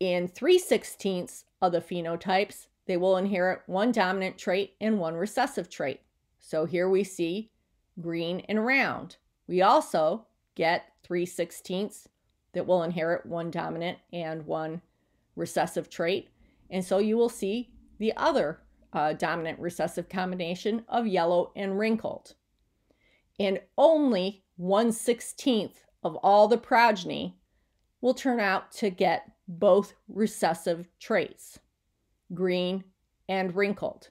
in 3 sixteenths of the phenotypes, they will inherit one dominant trait and one recessive trait. So here we see green and round. We also get 3 sixteenths that will inherit one dominant and one recessive trait. And so you will see the other uh, dominant recessive combination of yellow and wrinkled. And only 1 16th of all the progeny will turn out to get both recessive traits, green and wrinkled.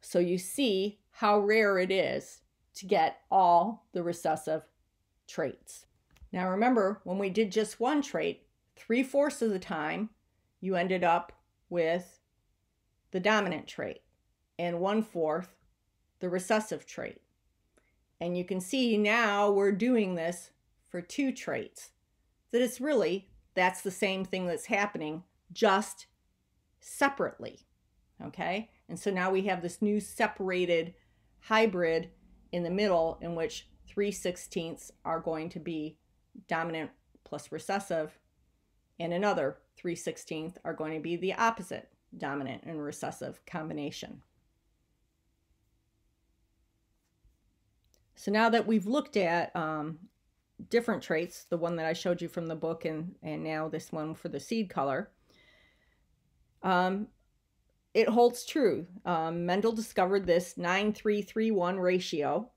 So you see how rare it is to get all the recessive traits. Now remember, when we did just one trait, three fourths of the time, you ended up with the dominant trait, and one fourth the recessive trait. And you can see now we're doing this for two traits. That it's really, that's the same thing that's happening, just separately. Okay? And so now we have this new separated hybrid in the middle in which 3 sixteenths are going to be dominant plus recessive, and another 3 sixteenths are going to be the opposite dominant and recessive combination. So now that we've looked at um, different traits, the one that I showed you from the book and, and now this one for the seed color, um, it holds true. Um, Mendel discovered this 9331 ratio,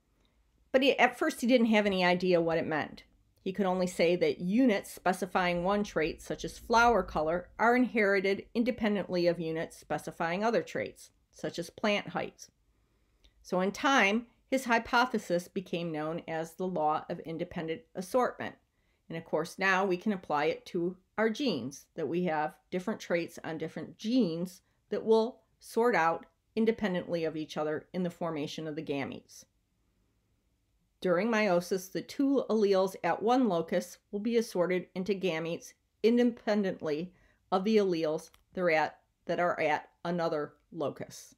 but he, at first he didn't have any idea what it meant. He could only say that units specifying one trait, such as flower color, are inherited independently of units specifying other traits, such as plant height. So in time, his hypothesis became known as the law of independent assortment. And of course, now we can apply it to our genes, that we have different traits on different genes that will sort out independently of each other in the formation of the gametes. During meiosis, the two alleles at one locus will be assorted into gametes independently of the alleles that are at another locus.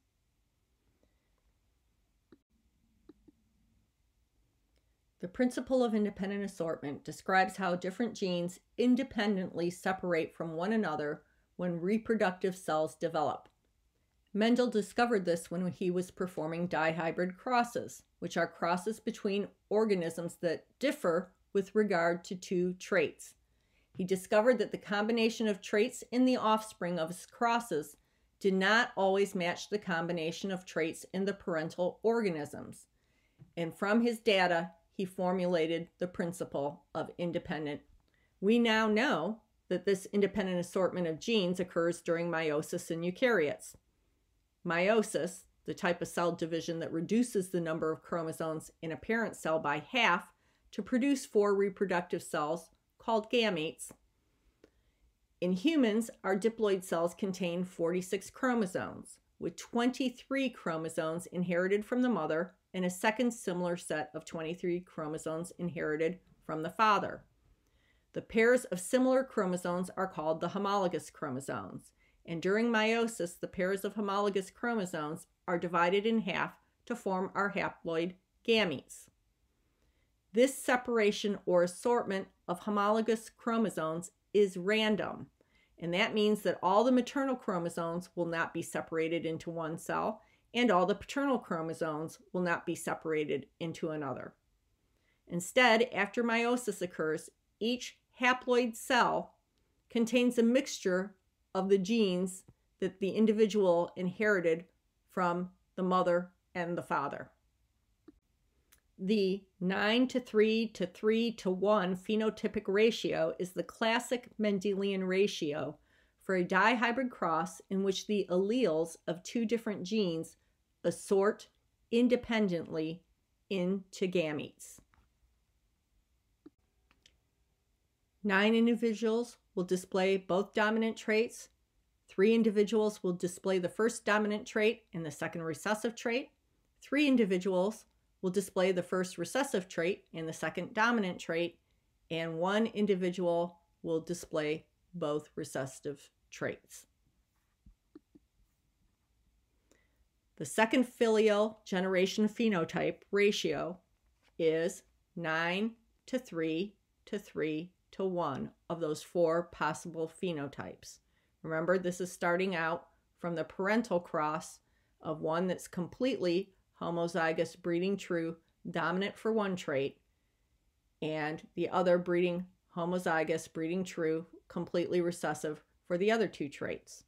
The principle of independent assortment describes how different genes independently separate from one another when reproductive cells develop. Mendel discovered this when he was performing dihybrid crosses, which are crosses between organisms that differ with regard to two traits. He discovered that the combination of traits in the offspring of his crosses did not always match the combination of traits in the parental organisms. And from his data, he formulated the principle of independent. We now know that this independent assortment of genes occurs during meiosis in eukaryotes. Meiosis, the type of cell division that reduces the number of chromosomes in a parent cell by half to produce four reproductive cells called gametes. In humans, our diploid cells contain 46 chromosomes, with 23 chromosomes inherited from the mother and a second similar set of 23 chromosomes inherited from the father. The pairs of similar chromosomes are called the homologous chromosomes, and during meiosis, the pairs of homologous chromosomes are divided in half to form our haploid gametes. This separation or assortment of homologous chromosomes is random, and that means that all the maternal chromosomes will not be separated into one cell, and all the paternal chromosomes will not be separated into another. Instead, after meiosis occurs, each haploid cell contains a mixture of the genes that the individual inherited from the mother and the father. The 9 to 3 to 3 to 1 phenotypic ratio is the classic Mendelian ratio for a dihybrid cross in which the alleles of two different genes assort independently into gametes. Nine individuals will display both dominant traits. Three individuals will display the first dominant trait and the second recessive trait. Three individuals will display the first recessive trait and the second dominant trait. And one individual will display both recessive traits. The second filial generation phenotype ratio is 9 to 3 to 3 to 1 of those four possible phenotypes. Remember, this is starting out from the parental cross of one that's completely homozygous breeding true, dominant for one trait, and the other breeding homozygous breeding true, completely recessive for the other two traits.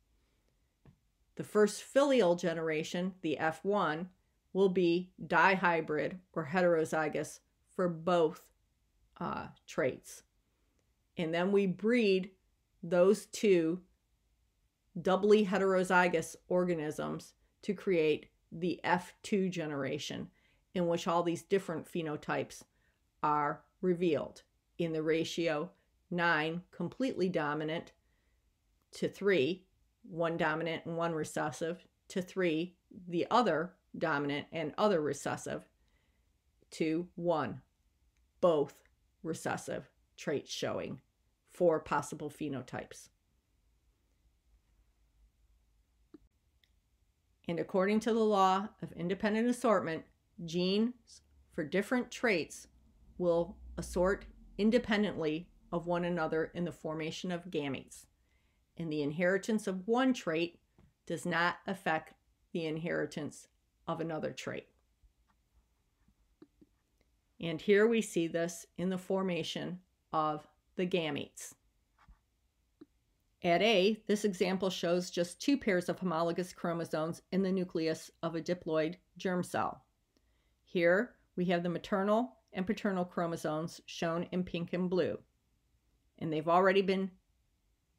The first filial generation, the F1, will be dihybrid or heterozygous for both uh, traits. And then we breed those two doubly heterozygous organisms to create the F2 generation, in which all these different phenotypes are revealed in the ratio 9 completely dominant to 3, one dominant and one recessive, to 3, the other dominant and other recessive, to 1, both recessive traits showing four possible phenotypes. And according to the law of independent assortment, genes for different traits will assort independently of one another in the formation of gametes. And the inheritance of one trait does not affect the inheritance of another trait. And here we see this in the formation of the gametes. At A, this example shows just two pairs of homologous chromosomes in the nucleus of a diploid germ cell. Here, we have the maternal and paternal chromosomes shown in pink and blue, and they've already been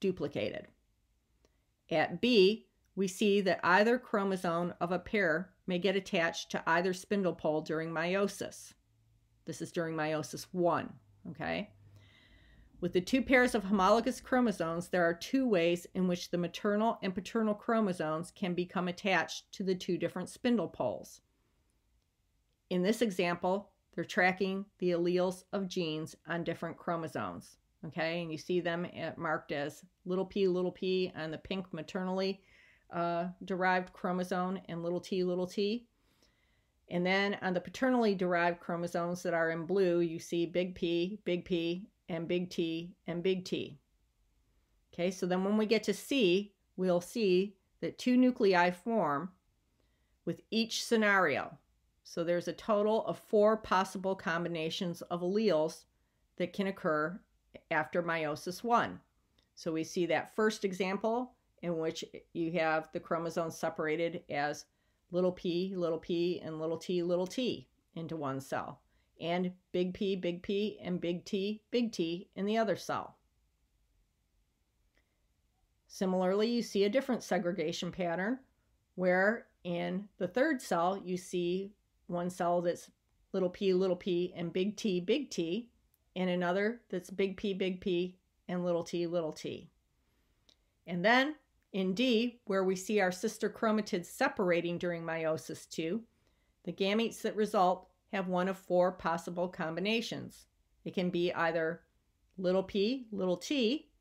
duplicated. At B, we see that either chromosome of a pair may get attached to either spindle pole during meiosis. This is during meiosis 1, okay? With the two pairs of homologous chromosomes, there are two ways in which the maternal and paternal chromosomes can become attached to the two different spindle poles. In this example, they're tracking the alleles of genes on different chromosomes. Okay, and you see them marked as little p, little p on the pink maternally uh, derived chromosome and little t, little t. And then on the paternally derived chromosomes that are in blue, you see big P, big P, and big T and big T. Okay, so then when we get to C, we'll see that two nuclei form with each scenario. So there's a total of four possible combinations of alleles that can occur after meiosis 1. So we see that first example in which you have the chromosomes separated as little p, little p, and little t, little t into one cell and big P, big P, and big T, big T in the other cell. Similarly, you see a different segregation pattern where in the third cell you see one cell that's little p, little p, and big T, big T, and another that's big P, big P, and little t, little t. And then in D, where we see our sister chromatids separating during meiosis II, the gametes that result have one of four possible combinations. It can be either little p, little t,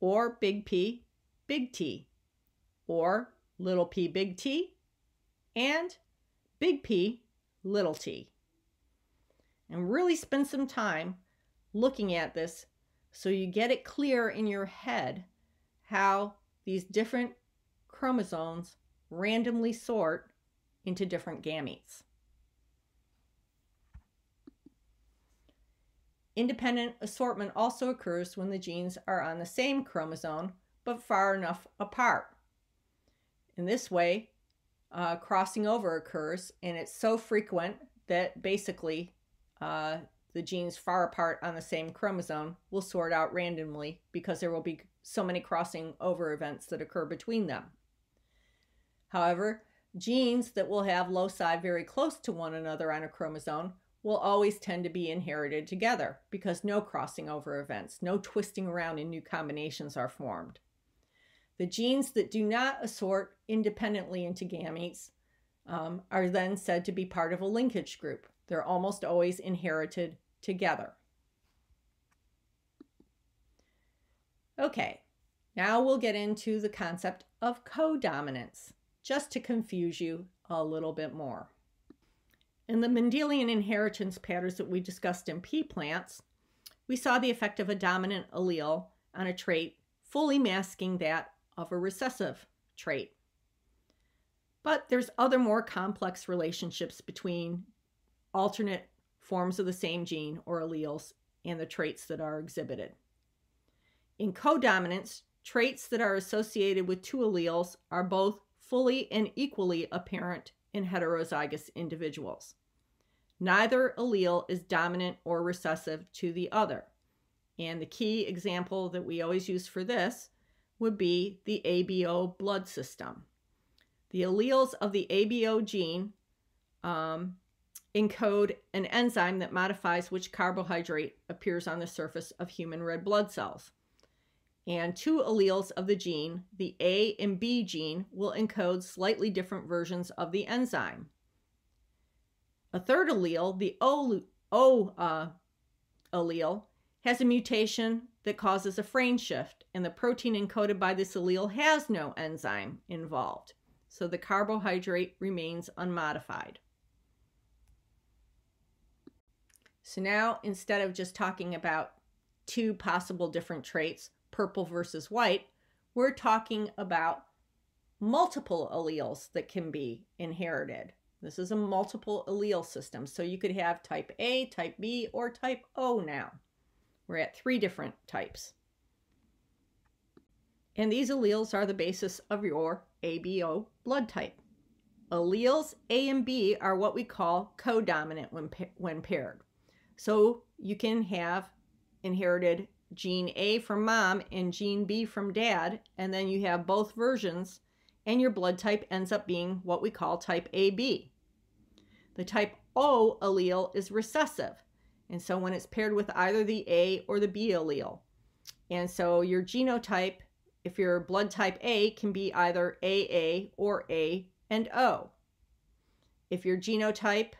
or big P, big T, or little p, big T, and big P, little t. And really spend some time looking at this so you get it clear in your head how these different chromosomes randomly sort into different gametes. Independent assortment also occurs when the genes are on the same chromosome but far enough apart. In this way, uh, crossing over occurs, and it's so frequent that basically uh, the genes far apart on the same chromosome will sort out randomly because there will be so many crossing over events that occur between them. However, genes that will have loci very close to one another on a chromosome will always tend to be inherited together because no crossing over events, no twisting around in new combinations are formed. The genes that do not assort independently into gametes um, are then said to be part of a linkage group. They're almost always inherited together. Okay, now we'll get into the concept of codominance, just to confuse you a little bit more. In the Mendelian inheritance patterns that we discussed in pea plants, we saw the effect of a dominant allele on a trait fully masking that of a recessive trait. But there's other more complex relationships between alternate forms of the same gene or alleles and the traits that are exhibited. In codominance, traits that are associated with two alleles are both fully and equally apparent in heterozygous individuals. Neither allele is dominant or recessive to the other. And the key example that we always use for this would be the ABO blood system. The alleles of the ABO gene um, encode an enzyme that modifies which carbohydrate appears on the surface of human red blood cells. And two alleles of the gene, the A and B gene, will encode slightly different versions of the enzyme. A third allele, the O, o uh, allele, has a mutation that causes a frame shift, and the protein encoded by this allele has no enzyme involved. So the carbohydrate remains unmodified. So now, instead of just talking about two possible different traits, purple versus white, we're talking about multiple alleles that can be inherited This is a multiple allele system. So you could have type A, type B, or type O now. We're at three different types. And these alleles are the basis of your ABO blood type. Alleles A and B are what we call codominant when, when paired. So you can have inherited gene A from mom and gene B from dad, and then you have both versions, and your blood type ends up being what we call type AB. The type O allele is recessive, and so when it's paired with either the A or the B allele. And so your genotype, if your blood type A, can be either AA or A and O. If your genotype,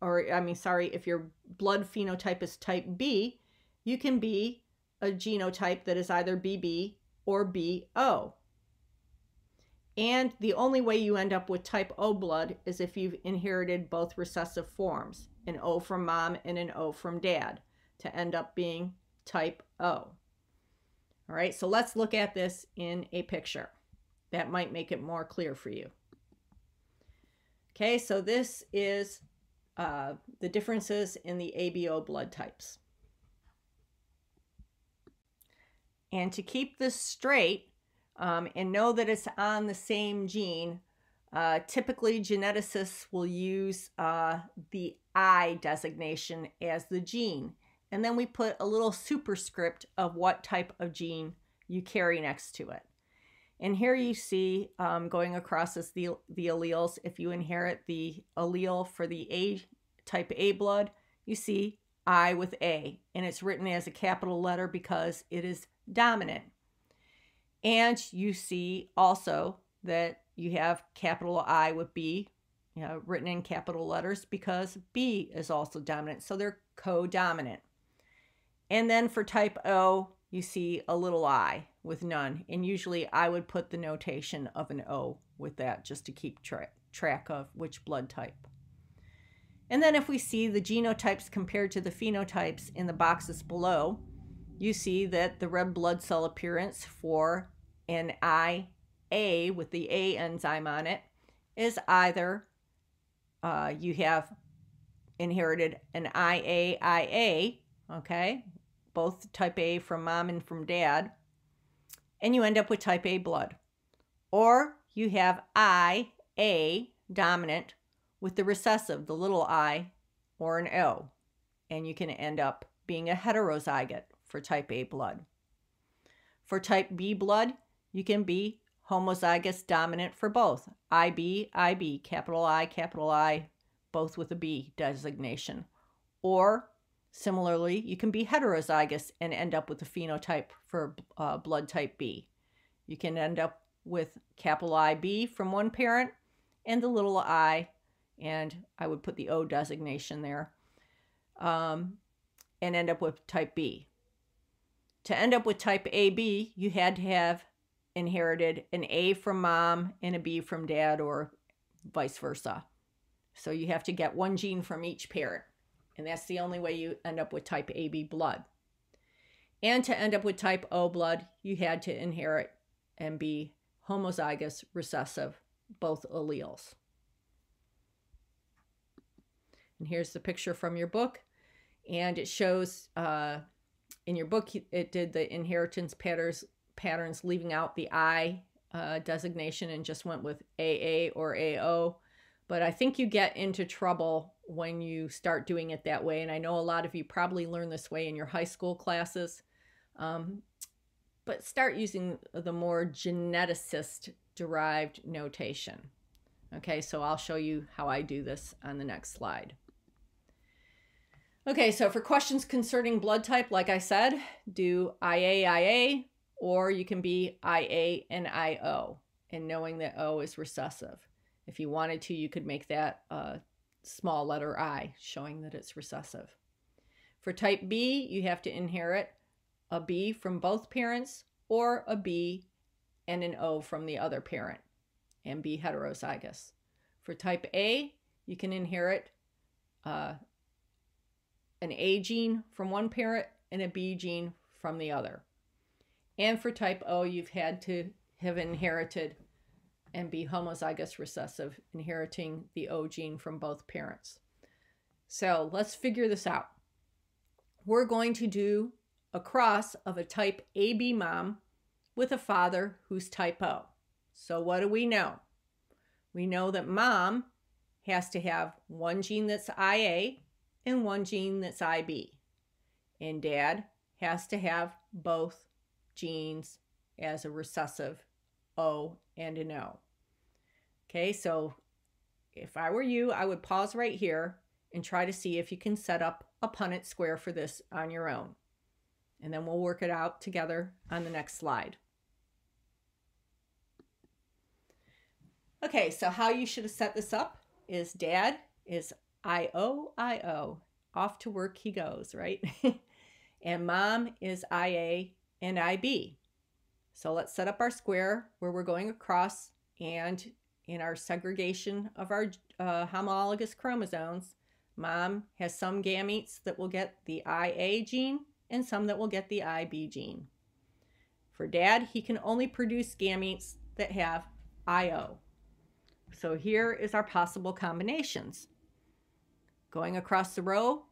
or I mean, sorry, if your blood phenotype is type B, you can be a genotype that is either BB or BO. And the only way you end up with type O blood is if you've inherited both recessive forms, an O from mom and an O from dad, to end up being type O. All right, so let's look at this in a picture. That might make it more clear for you. Okay, so this is uh, the differences in the ABO blood types. And to keep this straight um, and know that it's on the same gene, uh, typically geneticists will use uh, the I designation as the gene. And then we put a little superscript of what type of gene you carry next to it. And here you see um, going across is the, the alleles, if you inherit the allele for the A type A blood, you see I with A, and it's written as a capital letter because it is dominant. And you see also that you have capital I with B, you know, written in capital letters because B is also dominant. So they're co-dominant. And then for type O, you see a little i with none. And usually I would put the notation of an O with that just to keep tra track of which blood type. And then if we see the genotypes compared to the phenotypes in the boxes below, you see that the red blood cell appearance for an IA with the A enzyme on it is either uh, you have inherited an IAIA, okay, both type A from mom and from dad, and you end up with type A blood. Or you have IA dominant with the recessive, the little i, or an O, and you can end up being a heterozygote for type A blood. For type B blood, you can be homozygous dominant for both IB, IB, capital I, capital I, both with a B designation. Or similarly, you can be heterozygous and end up with a phenotype for uh, blood type B. You can end up with capital IB from one parent and the little i, and I would put the O designation there, um, and end up with type B to end up with type AB, you had to have inherited an A from mom and a B from dad, or vice versa. So you have to get one gene from each parent. And that's the only way you end up with type AB blood. And to end up with type O blood, you had to inherit and be homozygous recessive, both alleles. And here's the picture from your book. And it shows uh, in your book, it did the inheritance patterns, patterns leaving out the I uh, designation and just went with AA or AO. But I think you get into trouble when you start doing it that way. And I know a lot of you probably learn this way in your high school classes. Um, but start using the more geneticist derived notation. Okay, so I'll show you how I do this on the next slide. Okay, so for questions concerning blood type, like I said, do IAIA or you can be IA and IO and knowing that O is recessive. If you wanted to, you could make that a small letter I showing that it's recessive. For type B, you have to inherit a B from both parents or a B and an O from the other parent and be heterozygous. For type A, you can inherit uh, an A gene from one parent and a B gene from the other. And for type O, you've had to have inherited and be homozygous recessive, inheriting the O gene from both parents. So let's figure this out. We're going to do a cross of a type AB mom with a father who's type O. So what do we know? We know that mom has to have one gene that's IA and one gene that's IB. And dad has to have both genes as a recessive O and an O. Okay, so if I were you, I would pause right here and try to see if you can set up a Punnett square for this on your own. And then we'll work it out together on the next slide. Okay, so how you should have set this up is dad is I-O, I-O. Off to work he goes, right? and mom is IA and IB. So let's set up our square where we're going across and in our segregation of our uh, homologous chromosomes, mom has some gametes that will get the IA gene and some that will get the IB gene. For dad, he can only produce gametes that have IO. So here is our possible combinations. Going across the row,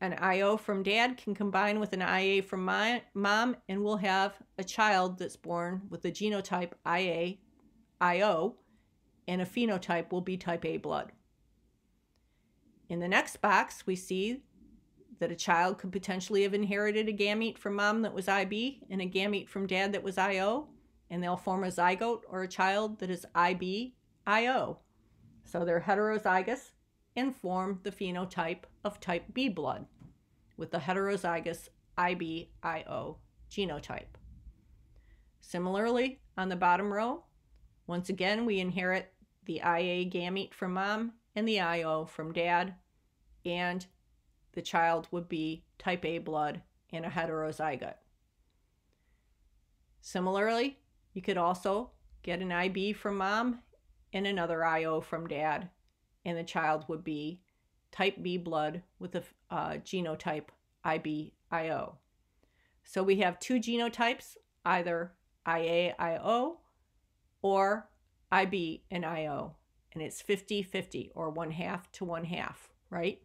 an IO from dad can combine with an IA from my, mom, and we'll have a child that's born with the genotype IA, IO, and a phenotype will be type A blood. In the next box, we see that a child could potentially have inherited a gamete from mom that was IB and a gamete from dad that was IO, and they'll form a zygote or a child that is IB, IO. So they're heterozygous and form the phenotype of type B blood with the heterozygous IB-IO genotype. Similarly, on the bottom row, once again, we inherit the IA gamete from mom and the IO from dad, and the child would be type A blood and a heterozygote. Similarly, you could also get an IB from mom and another IO from dad, and the child would be type B blood with a uh, genotype IB-IO. So we have two genotypes, either IA-IO or IB and IO, and it's 50-50 or one half to one half, right?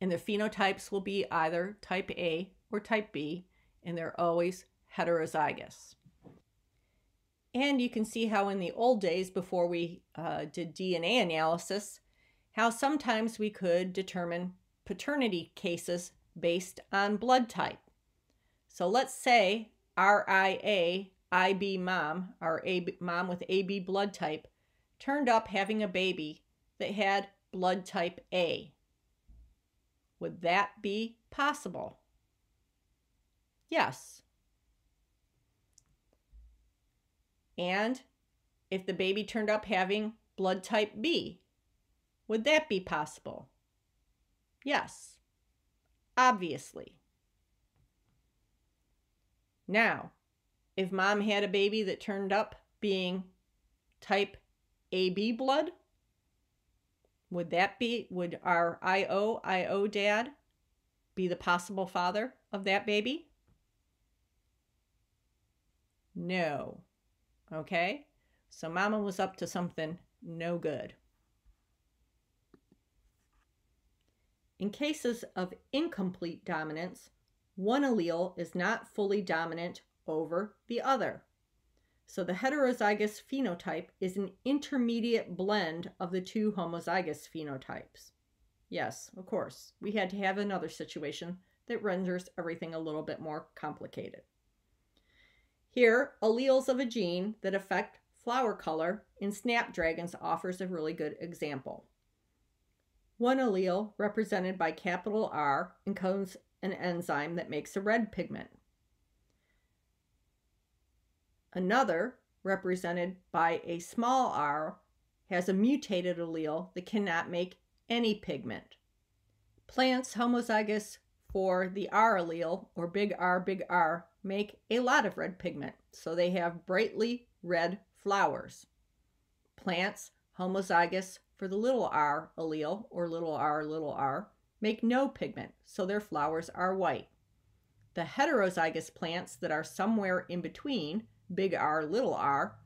And the phenotypes will be either type A or type B, and they're always heterozygous. And you can see how in the old days, before we uh, did DNA analysis, how sometimes we could determine paternity cases based on blood type. So let's say RIA, IB mom, our AB, mom with AB blood type, turned up having a baby that had blood type A. Would that be possible? Yes. And if the baby turned up having blood type B, would that be possible? Yes, obviously. Now, if mom had a baby that turned up being type AB blood, would that be, would our IO, IO dad be the possible father of that baby? No. Okay? So mama was up to something no good. In cases of incomplete dominance, one allele is not fully dominant over the other. So the heterozygous phenotype is an intermediate blend of the two homozygous phenotypes. Yes, of course, we had to have another situation that renders everything a little bit more complicated. Here, alleles of a gene that affect flower color in snapdragons offers a really good example. One allele, represented by capital R, encodes an enzyme that makes a red pigment. Another, represented by a small r, has a mutated allele that cannot make any pigment. Plants homozygous for the R allele, or big R, big R, make a lot of red pigment, so they have brightly red flowers. Plants homozygous for the little r allele, or little r, little r, make no pigment, so their flowers are white. The heterozygous plants that are somewhere in between, big R, little r,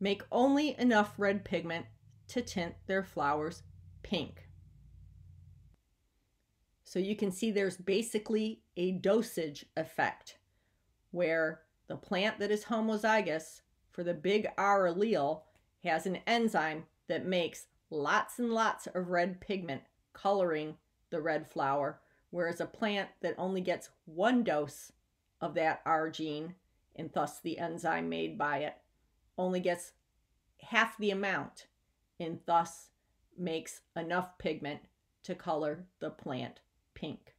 make only enough red pigment to tint their flowers pink. So you can see there's basically a dosage effect where the plant that is homozygous for the big R allele has an enzyme that makes lots and lots of red pigment coloring the red flower, whereas a plant that only gets one dose of that R gene, and thus the enzyme made by it, only gets half the amount and thus makes enough pigment to color the plant pink.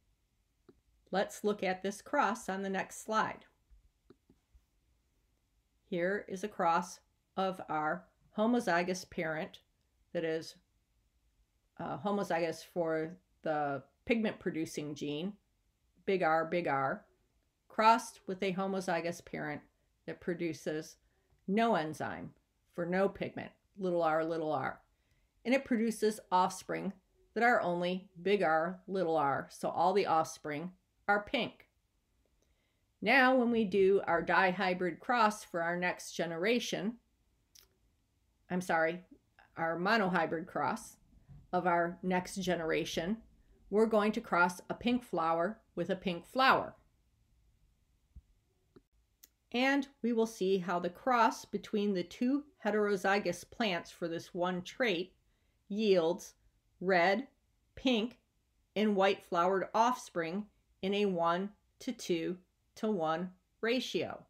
Let's look at this cross on the next slide. Here is a cross of our homozygous parent that is uh, homozygous for the pigment producing gene, big R, big R, crossed with a homozygous parent that produces no enzyme for no pigment, little r, little r. And it produces offspring that are only big R, little r. So all the offspring are pink. Now, when we do our dihybrid cross for our next generation, I'm sorry, our monohybrid cross of our next generation, we're going to cross a pink flower with a pink flower. And we will see how the cross between the two heterozygous plants for this one trait yields red, pink, and white flowered offspring in a 1 to 2 to 1 ratio.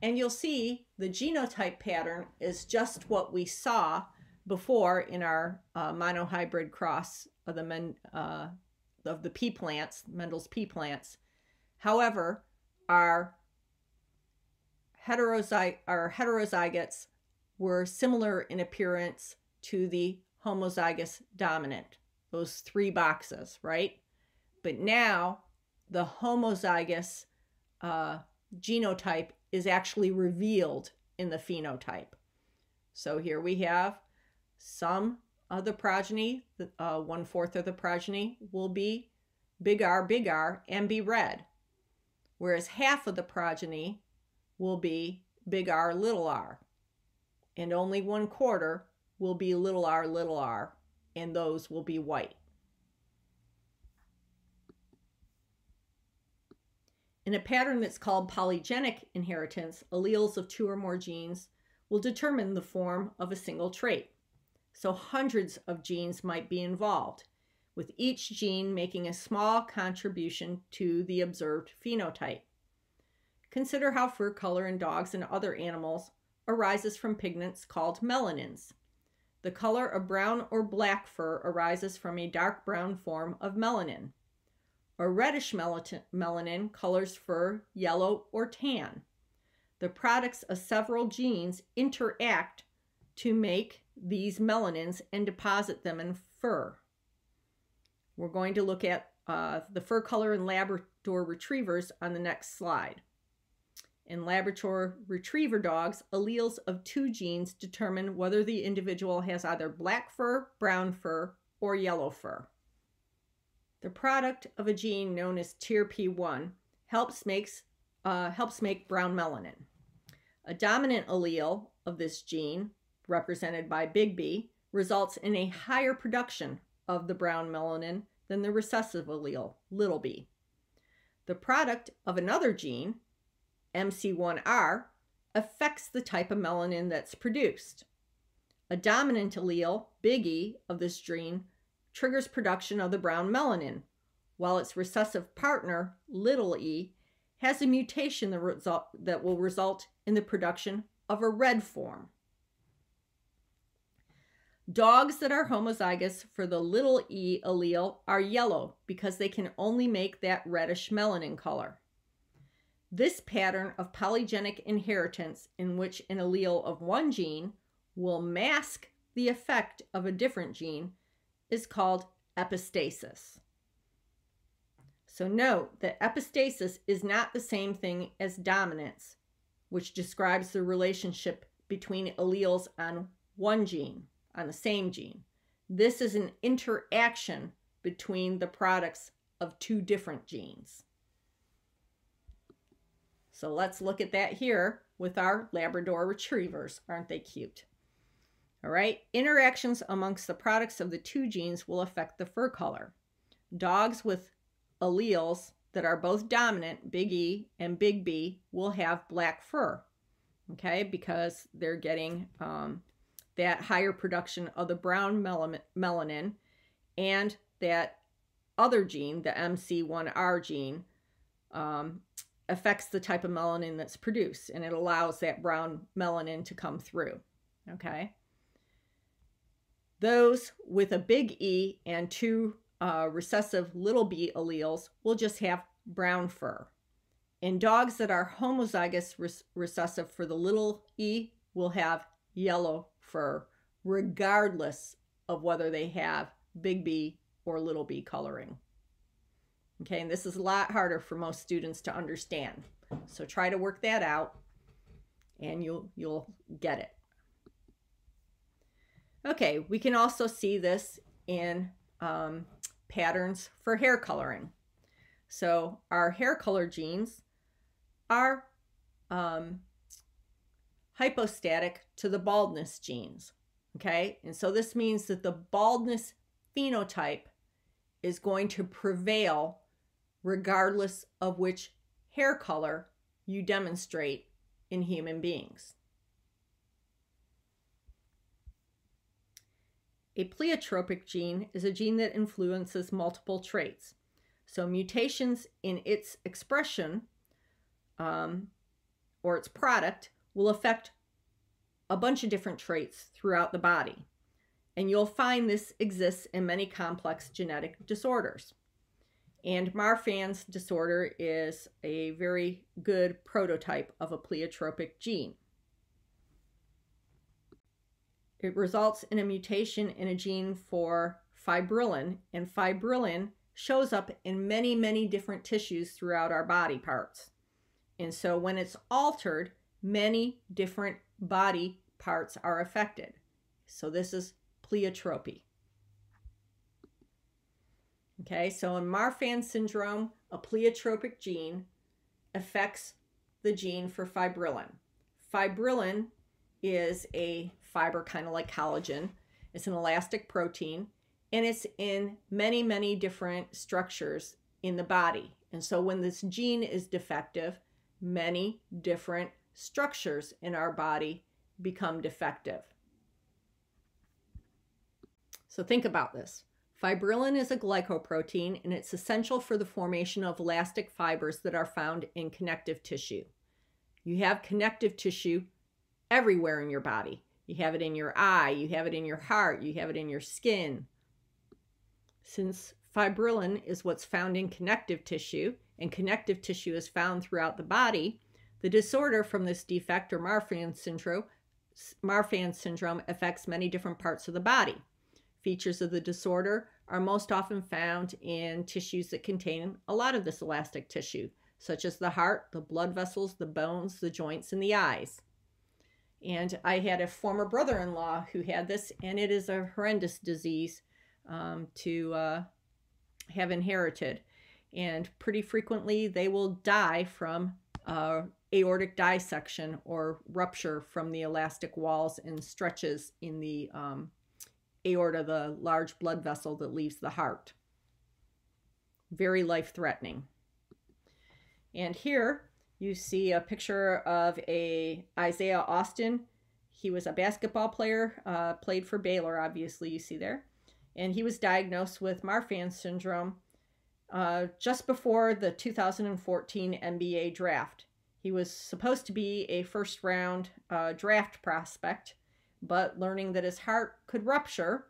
And you'll see the genotype pattern is just what we saw before in our uh, monohybrid cross of the men, uh, of the pea plants, Mendel's pea plants. However, our heterozy- our heterozygotes were similar in appearance to the homozygous dominant, those three boxes, right? But now the homozygous uh, genotype is actually revealed in the phenotype. So here we have some of the progeny, uh, one fourth of the progeny will be big R, big R, and be red, whereas half of the progeny will be big R, little r, and only one quarter will be little r, little r, and those will be white. In a pattern that's called polygenic inheritance, alleles of two or more genes will determine the form of a single trait so hundreds of genes might be involved, with each gene making a small contribution to the observed phenotype. Consider how fur color in dogs and other animals arises from pigments called melanins. The color of brown or black fur arises from a dark brown form of melanin. A reddish melanin colors fur yellow or tan. The products of several genes interact to make these melanins and deposit them in fur. We're going to look at uh, the fur color in Labrador retrievers on the next slide. In Labrador retriever dogs, alleles of two genes determine whether the individual has either black fur, brown fur, or yellow fur. The product of a gene known as TRP1 helps makes uh, helps make brown melanin. A dominant allele of this gene represented by big B, results in a higher production of the brown melanin than the recessive allele, little b. The product of another gene, MC1R, affects the type of melanin that's produced. A dominant allele, big E, of this gene triggers production of the brown melanin, while its recessive partner, little e, has a mutation that, will result in the production of a red form. Dogs that are homozygous for the little e allele are yellow because they can only make that reddish melanin color. This pattern of polygenic inheritance, in which an allele of one gene will mask the effect of a different gene, is called epistasis. So note that epistasis is not the same thing as dominance, which describes the relationship between alleles on one gene on the same gene. This is an interaction between the products of two different genes. So let's look at that here with our Labrador retrievers. Aren't they cute? All right, interactions amongst the products of the two genes will affect the fur color. Dogs with alleles that are both dominant, big E and big B, will have black fur, okay, because they're getting um, that higher production of the brown melanin and that other gene, the MC1R gene, um, affects the type of melanin that's produced and it allows that brown melanin to come through. Okay. Those with a big E and two uh, recessive little b alleles will just have brown fur. And dogs that are homozygous recessive for the little e will have yellow fur, regardless of whether they have big B or little b coloring. Okay, and this is a lot harder for most students to understand. So try to work that out and you'll you'll get it. Okay, we can also see this in um, patterns for hair coloring. So our hair color genes are um, hypostatic to the baldness genes. Okay, and so this means that the baldness phenotype is going to prevail regardless of which hair color you demonstrate in human beings. A pleiotropic gene is a gene that influences multiple traits. So mutations in its expression um, or its product will affect a bunch of different traits throughout the body. And you'll find this exists in many complex genetic disorders. And Marfan's disorder is a very good prototype of a pleiotropic gene. It results in a mutation in a gene for fibrillin, and fibrillin shows up in many, many different tissues throughout our body parts. And so when it's altered, many different body parts are affected. So this is pleiotropy. Okay, so in Marfan syndrome, a pleiotropic gene affects the gene for fibrillin. Fibrillin is a fiber kind of like collagen. It's an elastic protein and it's in many, many different structures in the body. And so when this gene is defective, many different structures in our body become defective. So think about this. Fibrillin is a glycoprotein and it's essential for the formation of elastic fibers that are found in connective tissue. You have connective tissue everywhere in your body. You have it in your eye, you have it in your heart, you have it in your skin. Since fibrillin is what's found in connective tissue, and connective tissue is found throughout the body, the disorder from this defect or Marfan syndrome, Marfan syndrome affects many different parts of the body. Features of the disorder are most often found in tissues that contain a lot of this elastic tissue, such as the heart, the blood vessels, the bones, the joints, and the eyes. And I had a former brother in law who had this, and it is a horrendous disease um, to uh, have inherited. And pretty frequently, they will die from uh, aortic dissection or rupture from the elastic walls and stretches in the um, aorta, the large blood vessel that leaves the heart. Very life threatening. And here you see a picture of a Isaiah Austin. He was a basketball player, uh, played for Baylor, obviously, you see there. And he was diagnosed with Marfan syndrome uh, just before the 2014 NBA draft. He was supposed to be a first round uh, draft prospect, but learning that his heart could rupture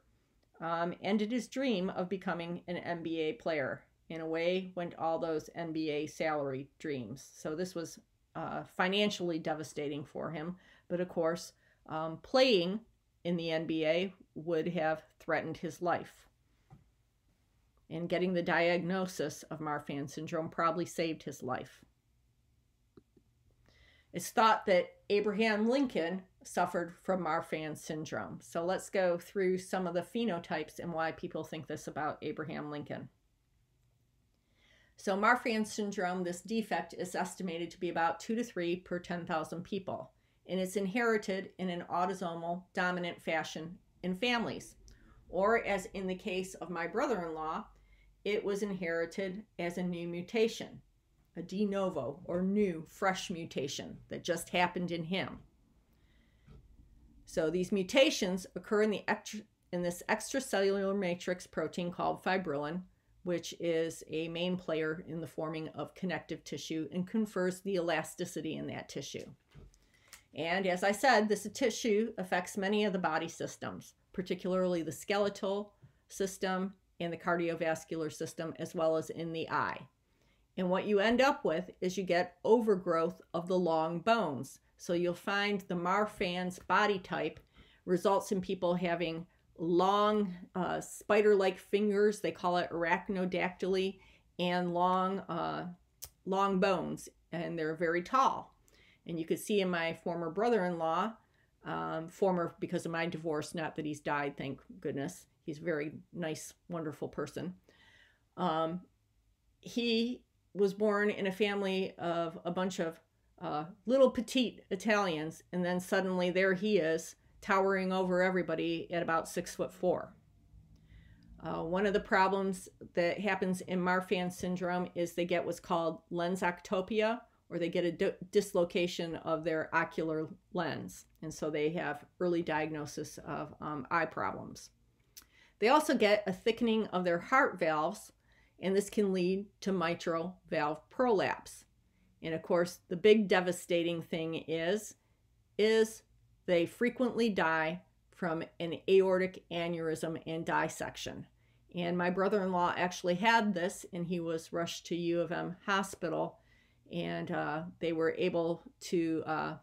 um, ended his dream of becoming an NBA player in a way went all those NBA salary dreams. So this was uh, financially devastating for him. But of course, um, playing in the NBA would have threatened his life. And getting the diagnosis of Marfan syndrome probably saved his life. It's thought that Abraham Lincoln suffered from Marfan syndrome. So let's go through some of the phenotypes and why people think this about Abraham Lincoln. So, Marfan syndrome, this defect is estimated to be about 2 to 3 per 10,000 people, and it's inherited in an autosomal dominant fashion in families. Or, as in the case of my brother in law, it was inherited as a new mutation, a de novo or new, fresh mutation that just happened in him. So, these mutations occur in, the extra, in this extracellular matrix protein called fibrillin, which is a main player in the forming of connective tissue and confers the elasticity in that tissue. And as I said, this tissue affects many of the body systems, particularly the skeletal system and the cardiovascular system, as well as in the eye. And what you end up with is you get overgrowth of the long bones. So you'll find the Marfan's body type results in people having long uh, spider-like fingers. They call it arachnodactyly, and long, uh, long bones, and they're very tall. And you could see in my former brother-in-law, um, former because of my divorce, not that he's died, thank goodness. He's a very nice, wonderful person. Um, he was born in a family of a bunch of uh, little petite Italians, and then suddenly there he is towering over everybody at about six foot four. Uh, one of the problems that happens in Marfan syndrome is they get what's called lens lensectopia, or they get a dislocation of their ocular lens. And so they have early diagnosis of um, eye problems. They also get a thickening of their heart valves, and this can lead to mitral valve prolapse. And of course, the big devastating thing is, is they frequently die from an aortic aneurysm and dissection. And my brother in law actually had this, and he was rushed to U of M hospital, and uh, they were able to uh,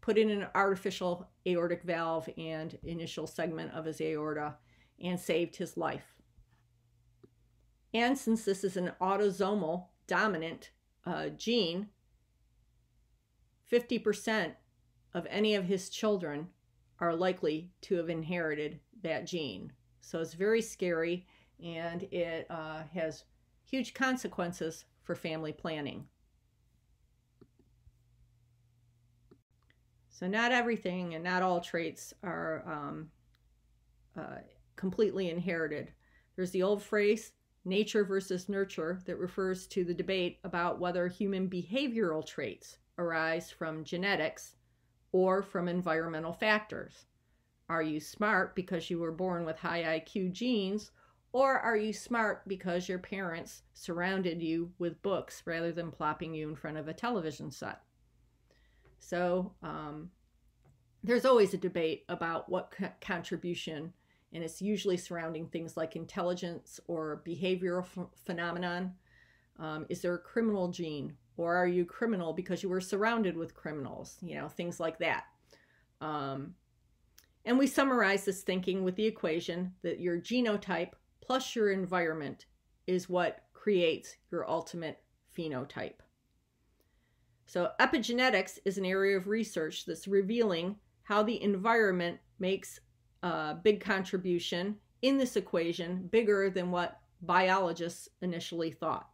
put in an artificial aortic valve and initial segment of his aorta and saved his life. And since this is an autosomal dominant uh, gene, 50% of any of his children are likely to have inherited that gene. So it's very scary and it uh, has huge consequences for family planning. So, not everything and not all traits are um, uh, completely inherited. There's the old phrase, nature versus nurture, that refers to the debate about whether human behavioral traits arise from genetics or from environmental factors. Are you smart because you were born with high IQ genes, or are you smart because your parents surrounded you with books rather than plopping you in front of a television set? So, um, there's always a debate about what co- contribution, and it's usually surrounding things like intelligence or behavioral ph- phenomenon. Um, is there a criminal gene or are you criminal because you were surrounded with criminals? You know, things like that. Um, and we summarize this thinking with the equation that your genotype plus your environment is what creates your ultimate phenotype. So, epigenetics is an area of research that's revealing how the environment makes a big contribution in this equation, bigger than what biologists initially thought.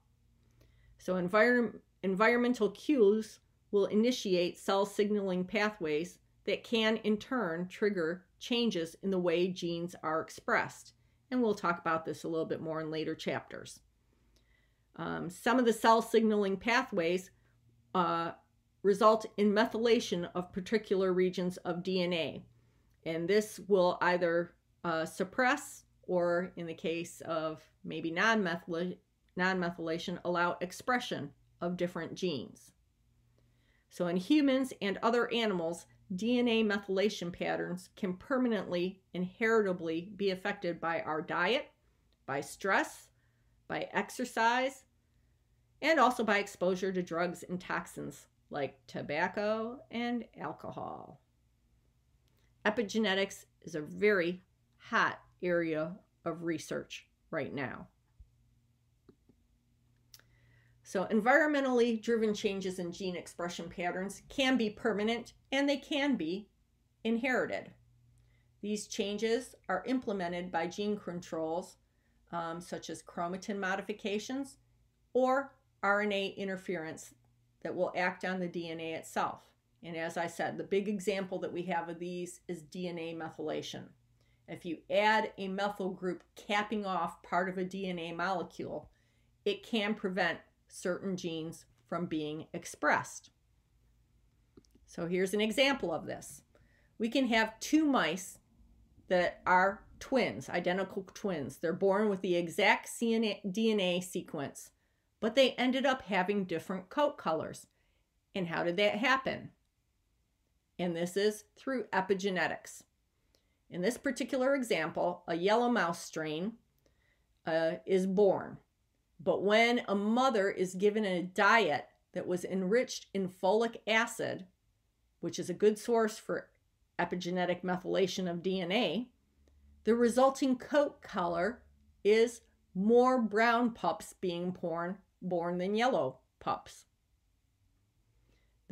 So, environment environmental cues will initiate cell signaling pathways that can in turn trigger changes in the way genes are expressed. And we'll talk about this a little bit more in later chapters. Um, some of the cell signaling pathways uh, result in methylation of particular regions of DNA. And this will either uh, suppress or, in the case of maybe non methylation, allow expression of different genes. So, in humans and other animals, DNA methylation patterns can permanently, inheritably be affected by our diet, by stress, by exercise, and also by exposure to drugs and toxins like tobacco and alcohol. Epigenetics is a very hot area of research right now. So, environmentally driven changes in gene expression patterns can be permanent and they can be inherited. These changes are implemented by gene controls, um, such as chromatin modifications, or RNA interference that will act on the DNA itself. And as I said, the big example that we have of these is DNA methylation. If you add a methyl group capping off part of a DNA molecule, it can prevent certain genes from being expressed. So here's an example of this. We can have two mice that are twins, identical twins. They're born with the exact DNA sequence, but they ended up having different coat colors. And how did that happen? And this is through epigenetics. In this particular example, a yellow mouse strain uh, is born. But when a mother is given a diet that was enriched in folic acid, which is a good source for epigenetic methylation of DNA, the resulting coat color is more brown pups being born, born than yellow pups.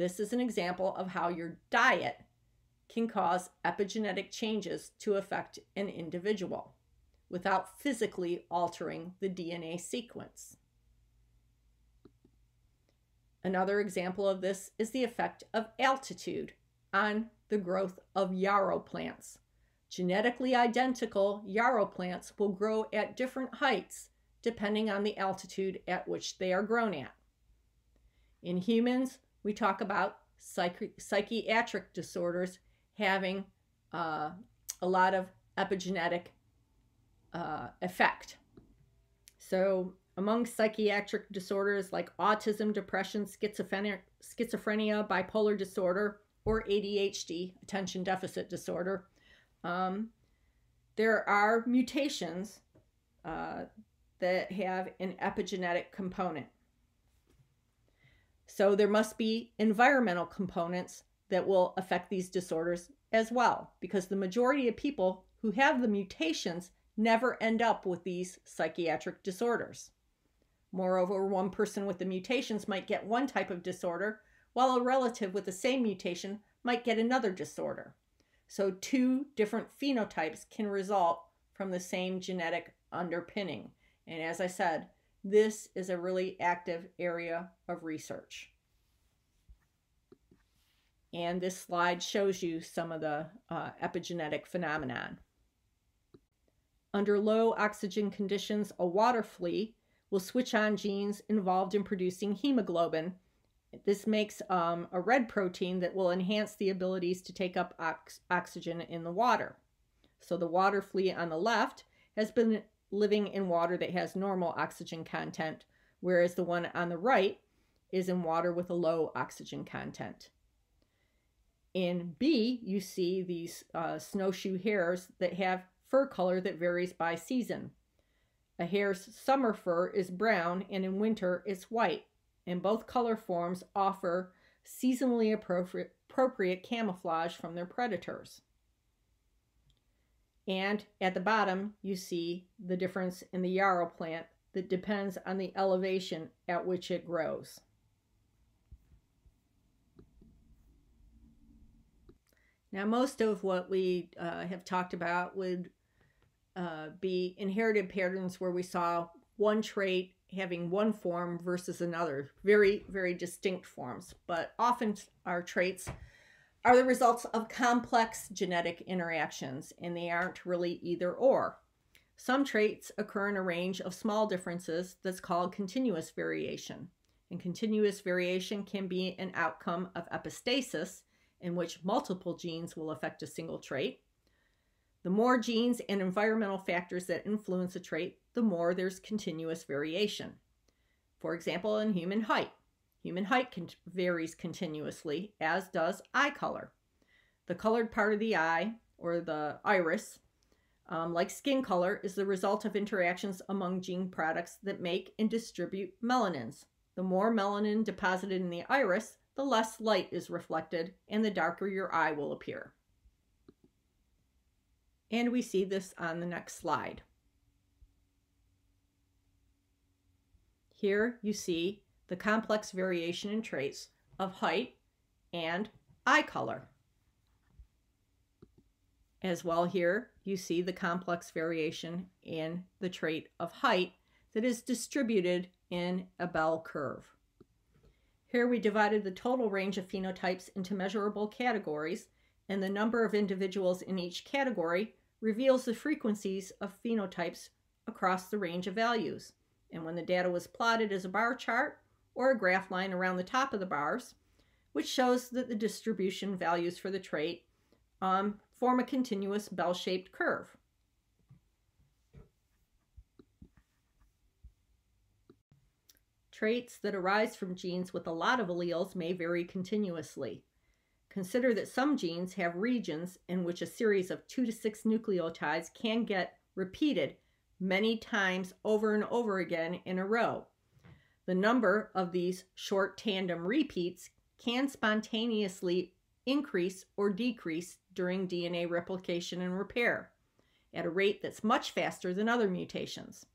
This is an example of how your diet can cause epigenetic changes to affect an individual without physically altering the DNA sequence. Another example of this is the effect of altitude on the growth of yarrow plants. Genetically identical yarrow plants will grow at different heights depending on the altitude at which they are grown at. In humans, we talk about psychi- psychiatric disorders having uh, a lot of epigenetic uh, effect. So, among psychiatric disorders like autism, depression, schizophrenia, schizophrenia bipolar disorder, or ADHD, attention deficit disorder, um, there are mutations uh, that have an epigenetic component. So there must be environmental components that will affect these disorders as well, because the majority of people who have the mutations never end up with these psychiatric disorders. Moreover, one person with the mutations might get one type of disorder, while a relative with the same mutation might get another disorder. So, two different phenotypes can result from the same genetic underpinning. And as I said, this is a really active area of research. And this slide shows you some of the uh, epigenetic phenomenon. Under low oxygen conditions, a water flea will switch on genes involved in producing hemoglobin. This makes um, a red protein that will enhance the abilities to take up ox- oxygen in the water. So the water flea on the left has been living in water that has normal oxygen content, whereas the one on the right is in water with a low oxygen content. In B, you see these uh, snowshoe hares that have fur color that varies by season. A hare's summer fur is brown and in winter it's white, and both color forms offer seasonally appropriate, appropriate camouflage from their predators. And at the bottom, you see the difference in the yarrow plant that depends on the elevation at which it grows. Now, most of what we uh, have talked about would uh, be inherited patterns where we saw one trait having one form versus another, very, very distinct forms. But often our traits are the results of complex genetic interactions, and they aren't really either or. Some traits occur in a range of small differences that's called continuous variation. And continuous variation can be an outcome of epistasis, in which multiple genes will affect a single trait. The more genes and environmental factors that influence a trait, the more there's continuous variation. For example, in human height, human height con- varies continuously, as does eye color. The colored part of the eye, or the iris, um, like skin color, is the result of interactions among gene products that make and distribute melanins. The more melanin deposited in the iris, the less light is reflected and the darker your eye will appear. And we see this on the next slide. Here you see the complex variation in traits of height and eye color. As well here, you see the complex variation in the trait of height that is distributed in a bell curve. Here we divided the total range of phenotypes into measurable categories, and the number of individuals in each category reveals the frequencies of phenotypes across the range of values. And when the data was plotted as a bar chart or a graph line around the top of the bars, which shows that the distribution values for the trait um, form a continuous bell-shaped curve. Traits that arise from genes with a lot of alleles may vary continuously. Consider that some genes have regions in which a series of two to six nucleotides can get repeated many times over and over again in a row. The number of these short tandem repeats can spontaneously increase or decrease during DNA replication and repair at a rate that's much faster than other mutations.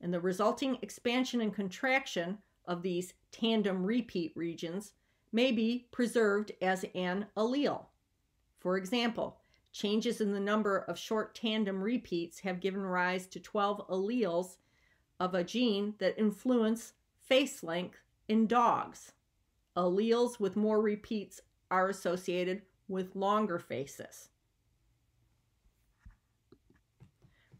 And the resulting expansion and contraction of these tandem repeat regions may be preserved as an allele. For example, changes in the number of short tandem repeats have given rise to 12 alleles of a gene that influence face length in dogs. Alleles with more repeats are associated with longer faces.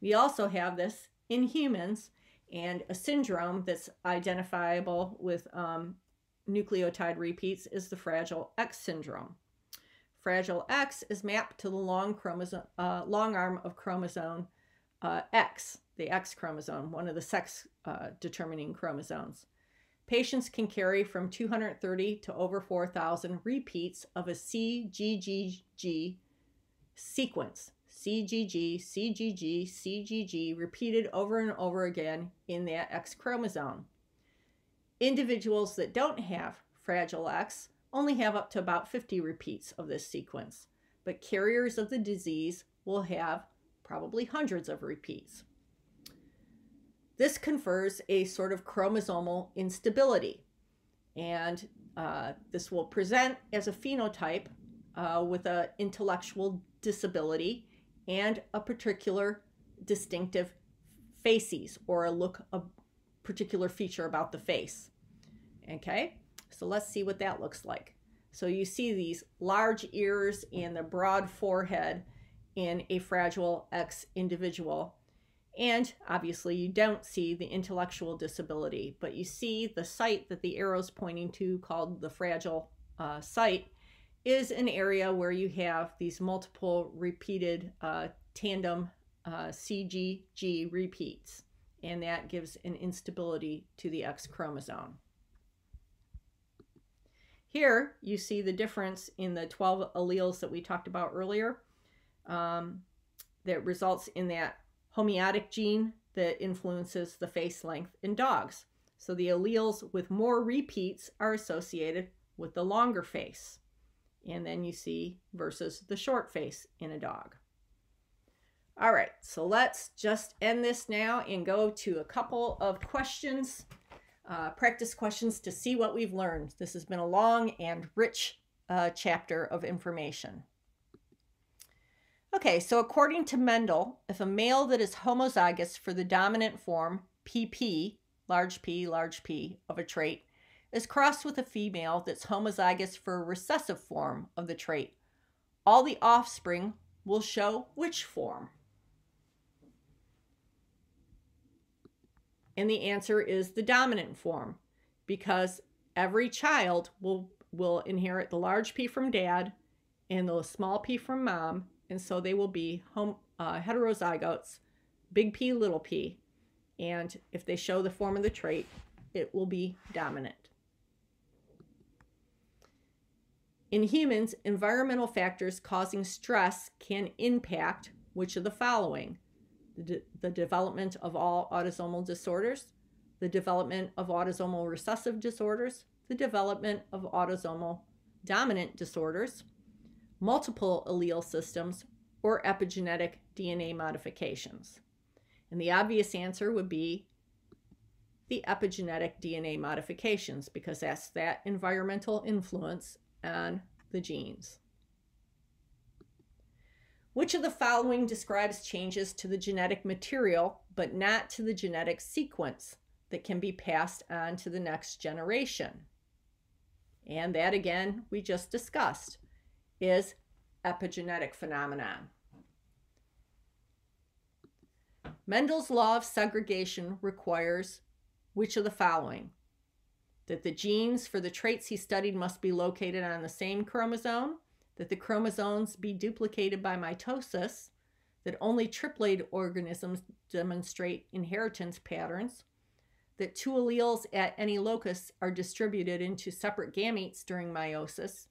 We also have this in humans and a syndrome that's identifiable with um, nucleotide repeats is the Fragile X syndrome. Fragile X is mapped to the long chromosome, uh, long arm of chromosome uh, X, the X chromosome, one of the sex uh, determining chromosomes. Patients can carry from 230 to over 4,000 repeats of a CGG sequence. CGG, CGG, CGG, repeated over and over again in that X chromosome. Individuals that don't have Fragile X only have up to about 50 repeats of this sequence, but carriers of the disease will have probably hundreds of repeats. This confers a sort of chromosomal instability, and uh, this will present as a phenotype uh, with an intellectual disability and a particular distinctive facies or a look, a particular feature about the face. Okay, so let's see what that looks like. So you see these large ears and the broad forehead in a fragile X individual. And obviously, you don't see the intellectual disability, but you see the site that the arrow's pointing to, called the fragile uh, site, is an area where you have these multiple repeated uh, tandem uh, CGG repeats, and that gives an instability to the X chromosome. Here, you see the difference in the 12 alleles that we talked about earlier um, that results in that homeotic gene that influences the face length in dogs. So the alleles with more repeats are associated with the longer face. And then you see versus the short face in a dog. All right, so let's just end this now and go to a couple of questions, uh, practice questions to see what we've learned. This has been a long and rich uh, chapter of information. Okay, so according to Mendel, if a male that is homozygous for the dominant form, PP, large P, large P, of a trait, is crossed with a female that's homozygous for a recessive form of the trait, all the offspring will show which form? And the answer is the dominant form because every child will will inherit the large P from dad and the small p from mom and so they will be home, uh, heterozygotes, big P, little p. And if they show the form of the trait, it will be dominant. In humans, environmental factors causing stress can impact which of the following? The, the development of all autosomal disorders, the development of autosomal recessive disorders, the development of autosomal dominant disorders, multiple allele systems, or epigenetic DNA modifications? And the obvious answer would be the epigenetic DNA modifications because that's that environmental influence on the genes. Which of the following describes changes to the genetic material, but not to the genetic sequence that can be passed on to the next generation? And that again, we just discussed, is epigenetic phenomenon. Mendel's law of segregation requires which of the following? That the genes for the traits he studied must be located on the same chromosome, that the chromosomes be duplicated by mitosis, that only triploid organisms demonstrate inheritance patterns, that two alleles at any locus are distributed into separate gametes during meiosis,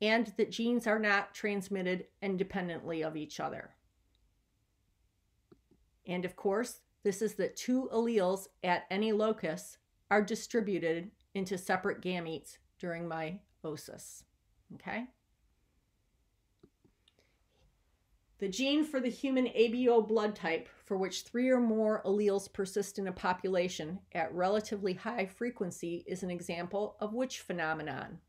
and that genes are not transmitted independently of each other. And of course, this is that two alleles at any locus are distributed into separate gametes during meiosis. Okay? The gene for the human ABO blood type, for which three or more alleles persist in a population at relatively high frequency, is an example of which phenomenon?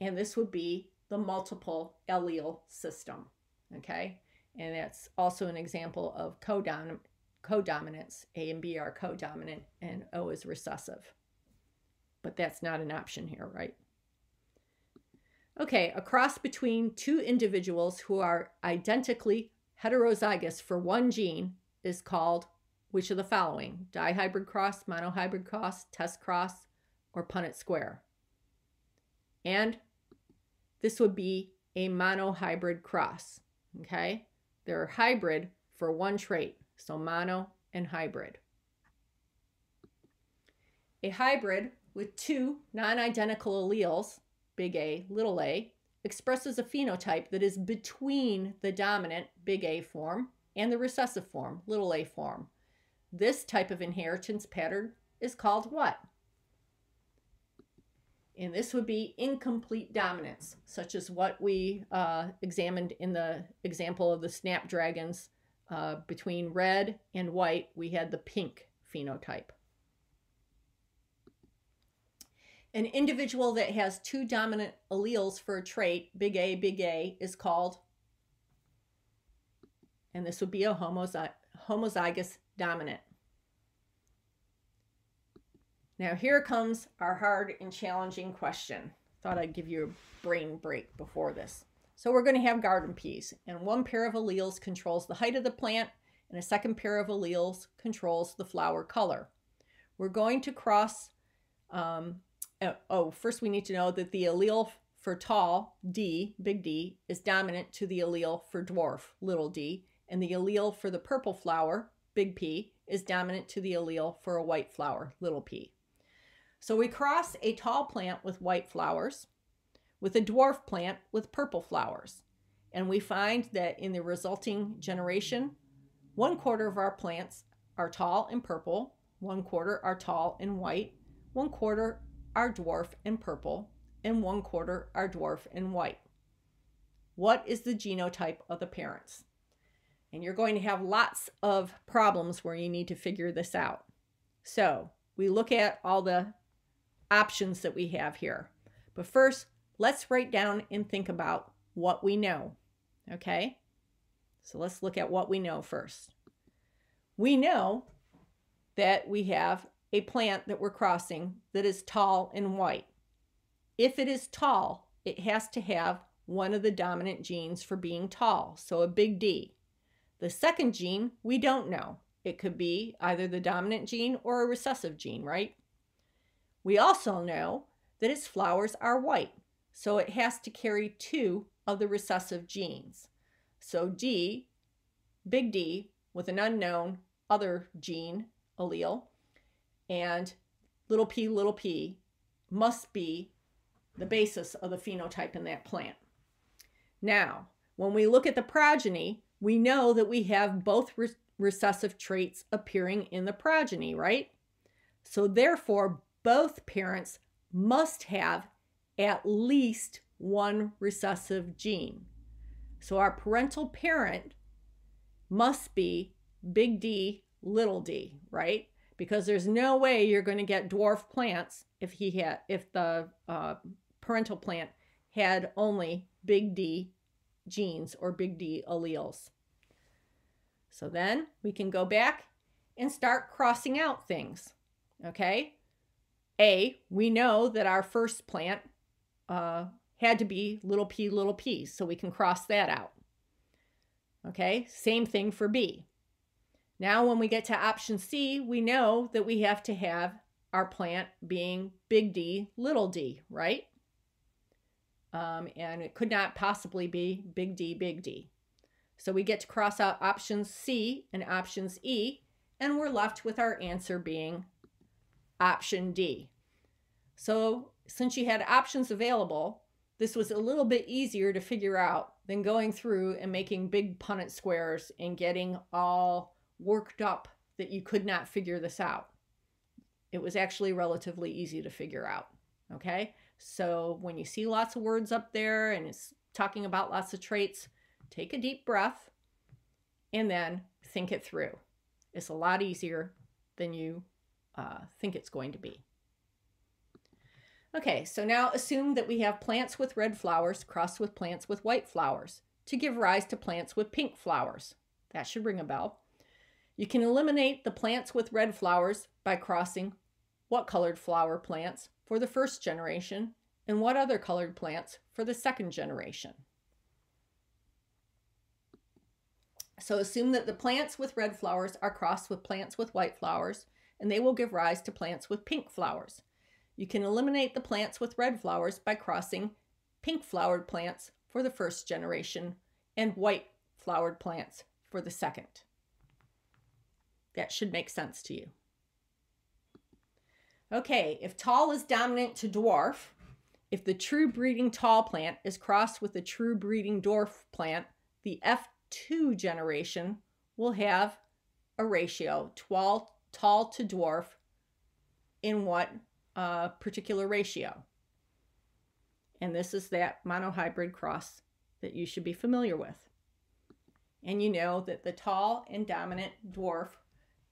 And this would be the multiple allele system. Okay? And that's also an example of codominance. codominance. A and B are codominant, and O is recessive. But that's not an option here, right? Okay, a cross between two individuals who are identically heterozygous for one gene is called which of the following? Dihybrid cross, monohybrid cross, test cross, or Punnett square. And this would be a monohybrid cross. Okay, they're hybrid for one trait, so mono and hybrid. A hybrid with two non identical alleles big A, little a, expresses a phenotype that is between the dominant, big A form, and the recessive form, little a form. This type of inheritance pattern is called what? And this would be incomplete dominance, such as what we uh, examined in the example of the snapdragons. Uh, between red and white, we had the pink phenotype. An individual that has two dominant alleles for a trait, big A, big A, is called, and this would be a homozy homozygous dominant. Now here comes our hard and challenging question. Thought I'd give you a brain break before this. So we're going to have garden peas, and one pair of alleles controls the height of the plant, and a second pair of alleles controls the flower color. We're going to cross um, uh, oh, first we need to know that the allele for tall, D, big D, is dominant to the allele for dwarf, little d, and the allele for the purple flower, big P, is dominant to the allele for a white flower, little p. So we cross a tall plant with white flowers with a dwarf plant with purple flowers. And we find that in the resulting generation, one quarter of our plants are tall and purple, one quarter are tall and white, one quarter are dwarf and purple, and one quarter are dwarf and white. What is the genotype of the parents? And you're going to have lots of problems where you need to figure this out. So we look at all the options that we have here. But first, let's write down and think about what we know. Okay? So let's look at what we know first. We know that we have a plant that we're crossing that is tall and white. If it is tall, it has to have one of the dominant genes for being tall, so a big D. The second gene, we don't know. It could be either the dominant gene or a recessive gene, right? We also know that its flowers are white, so it has to carry two of the recessive genes. So D, big D, with an unknown other gene allele, and little p, little p must be the basis of the phenotype in that plant. Now, when we look at the progeny, we know that we have both re recessive traits appearing in the progeny, right? So therefore, both parents must have at least one recessive gene. So our parental parent must be big D, little d, right? because there's no way you're going to get dwarf plants if he had if the uh, parental plant had only big D genes or big D alleles. So then we can go back and start crossing out things. Okay? A, we know that our first plant uh, had to be little p, little p, so we can cross that out. Okay, same thing for B. Now, when we get to option C, we know that we have to have our plant being big D, little d, right? Um, and it could not possibly be big D, big D. So we get to cross out options C and options E, and we're left with our answer being option D. So since you had options available, this was a little bit easier to figure out than going through and making big Punnett squares and getting all worked up that you could not figure this out. It was actually relatively easy to figure out. Okay, so when you see lots of words up there and it's talking about lots of traits, take a deep breath and then think it through. It's a lot easier than you uh, think it's going to be. Okay, so now assume that we have plants with red flowers crossed with plants with white flowers to give rise to plants with pink flowers. That should ring a bell. You can eliminate the plants with red flowers by crossing what colored flower plants for the first generation and what other colored plants for the second generation. So assume that the plants with red flowers are crossed with plants with white flowers, and they will give rise to plants with pink flowers. You can eliminate the plants with red flowers by crossing pink flowered plants for the first generation and white flowered plants for the second. That should make sense to you. Okay, if tall is dominant to dwarf, if the true breeding tall plant is crossed with the true breeding dwarf plant, the F2 generation will have a ratio tall, tall to dwarf in what uh, particular ratio. And this is that monohybrid cross that you should be familiar with. And you know that the tall and dominant dwarf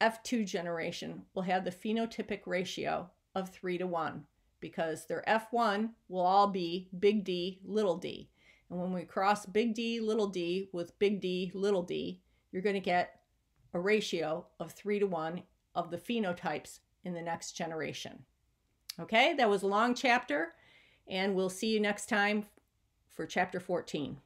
F2 generation will have the phenotypic ratio of 3 to 1 because their F1 will all be big D, little d. And when we cross big D, little d with big D, little d, you're going to get a ratio of 3 to 1 of the phenotypes in the next generation. Okay, that was a long chapter, and we'll see you next time for chapter 14.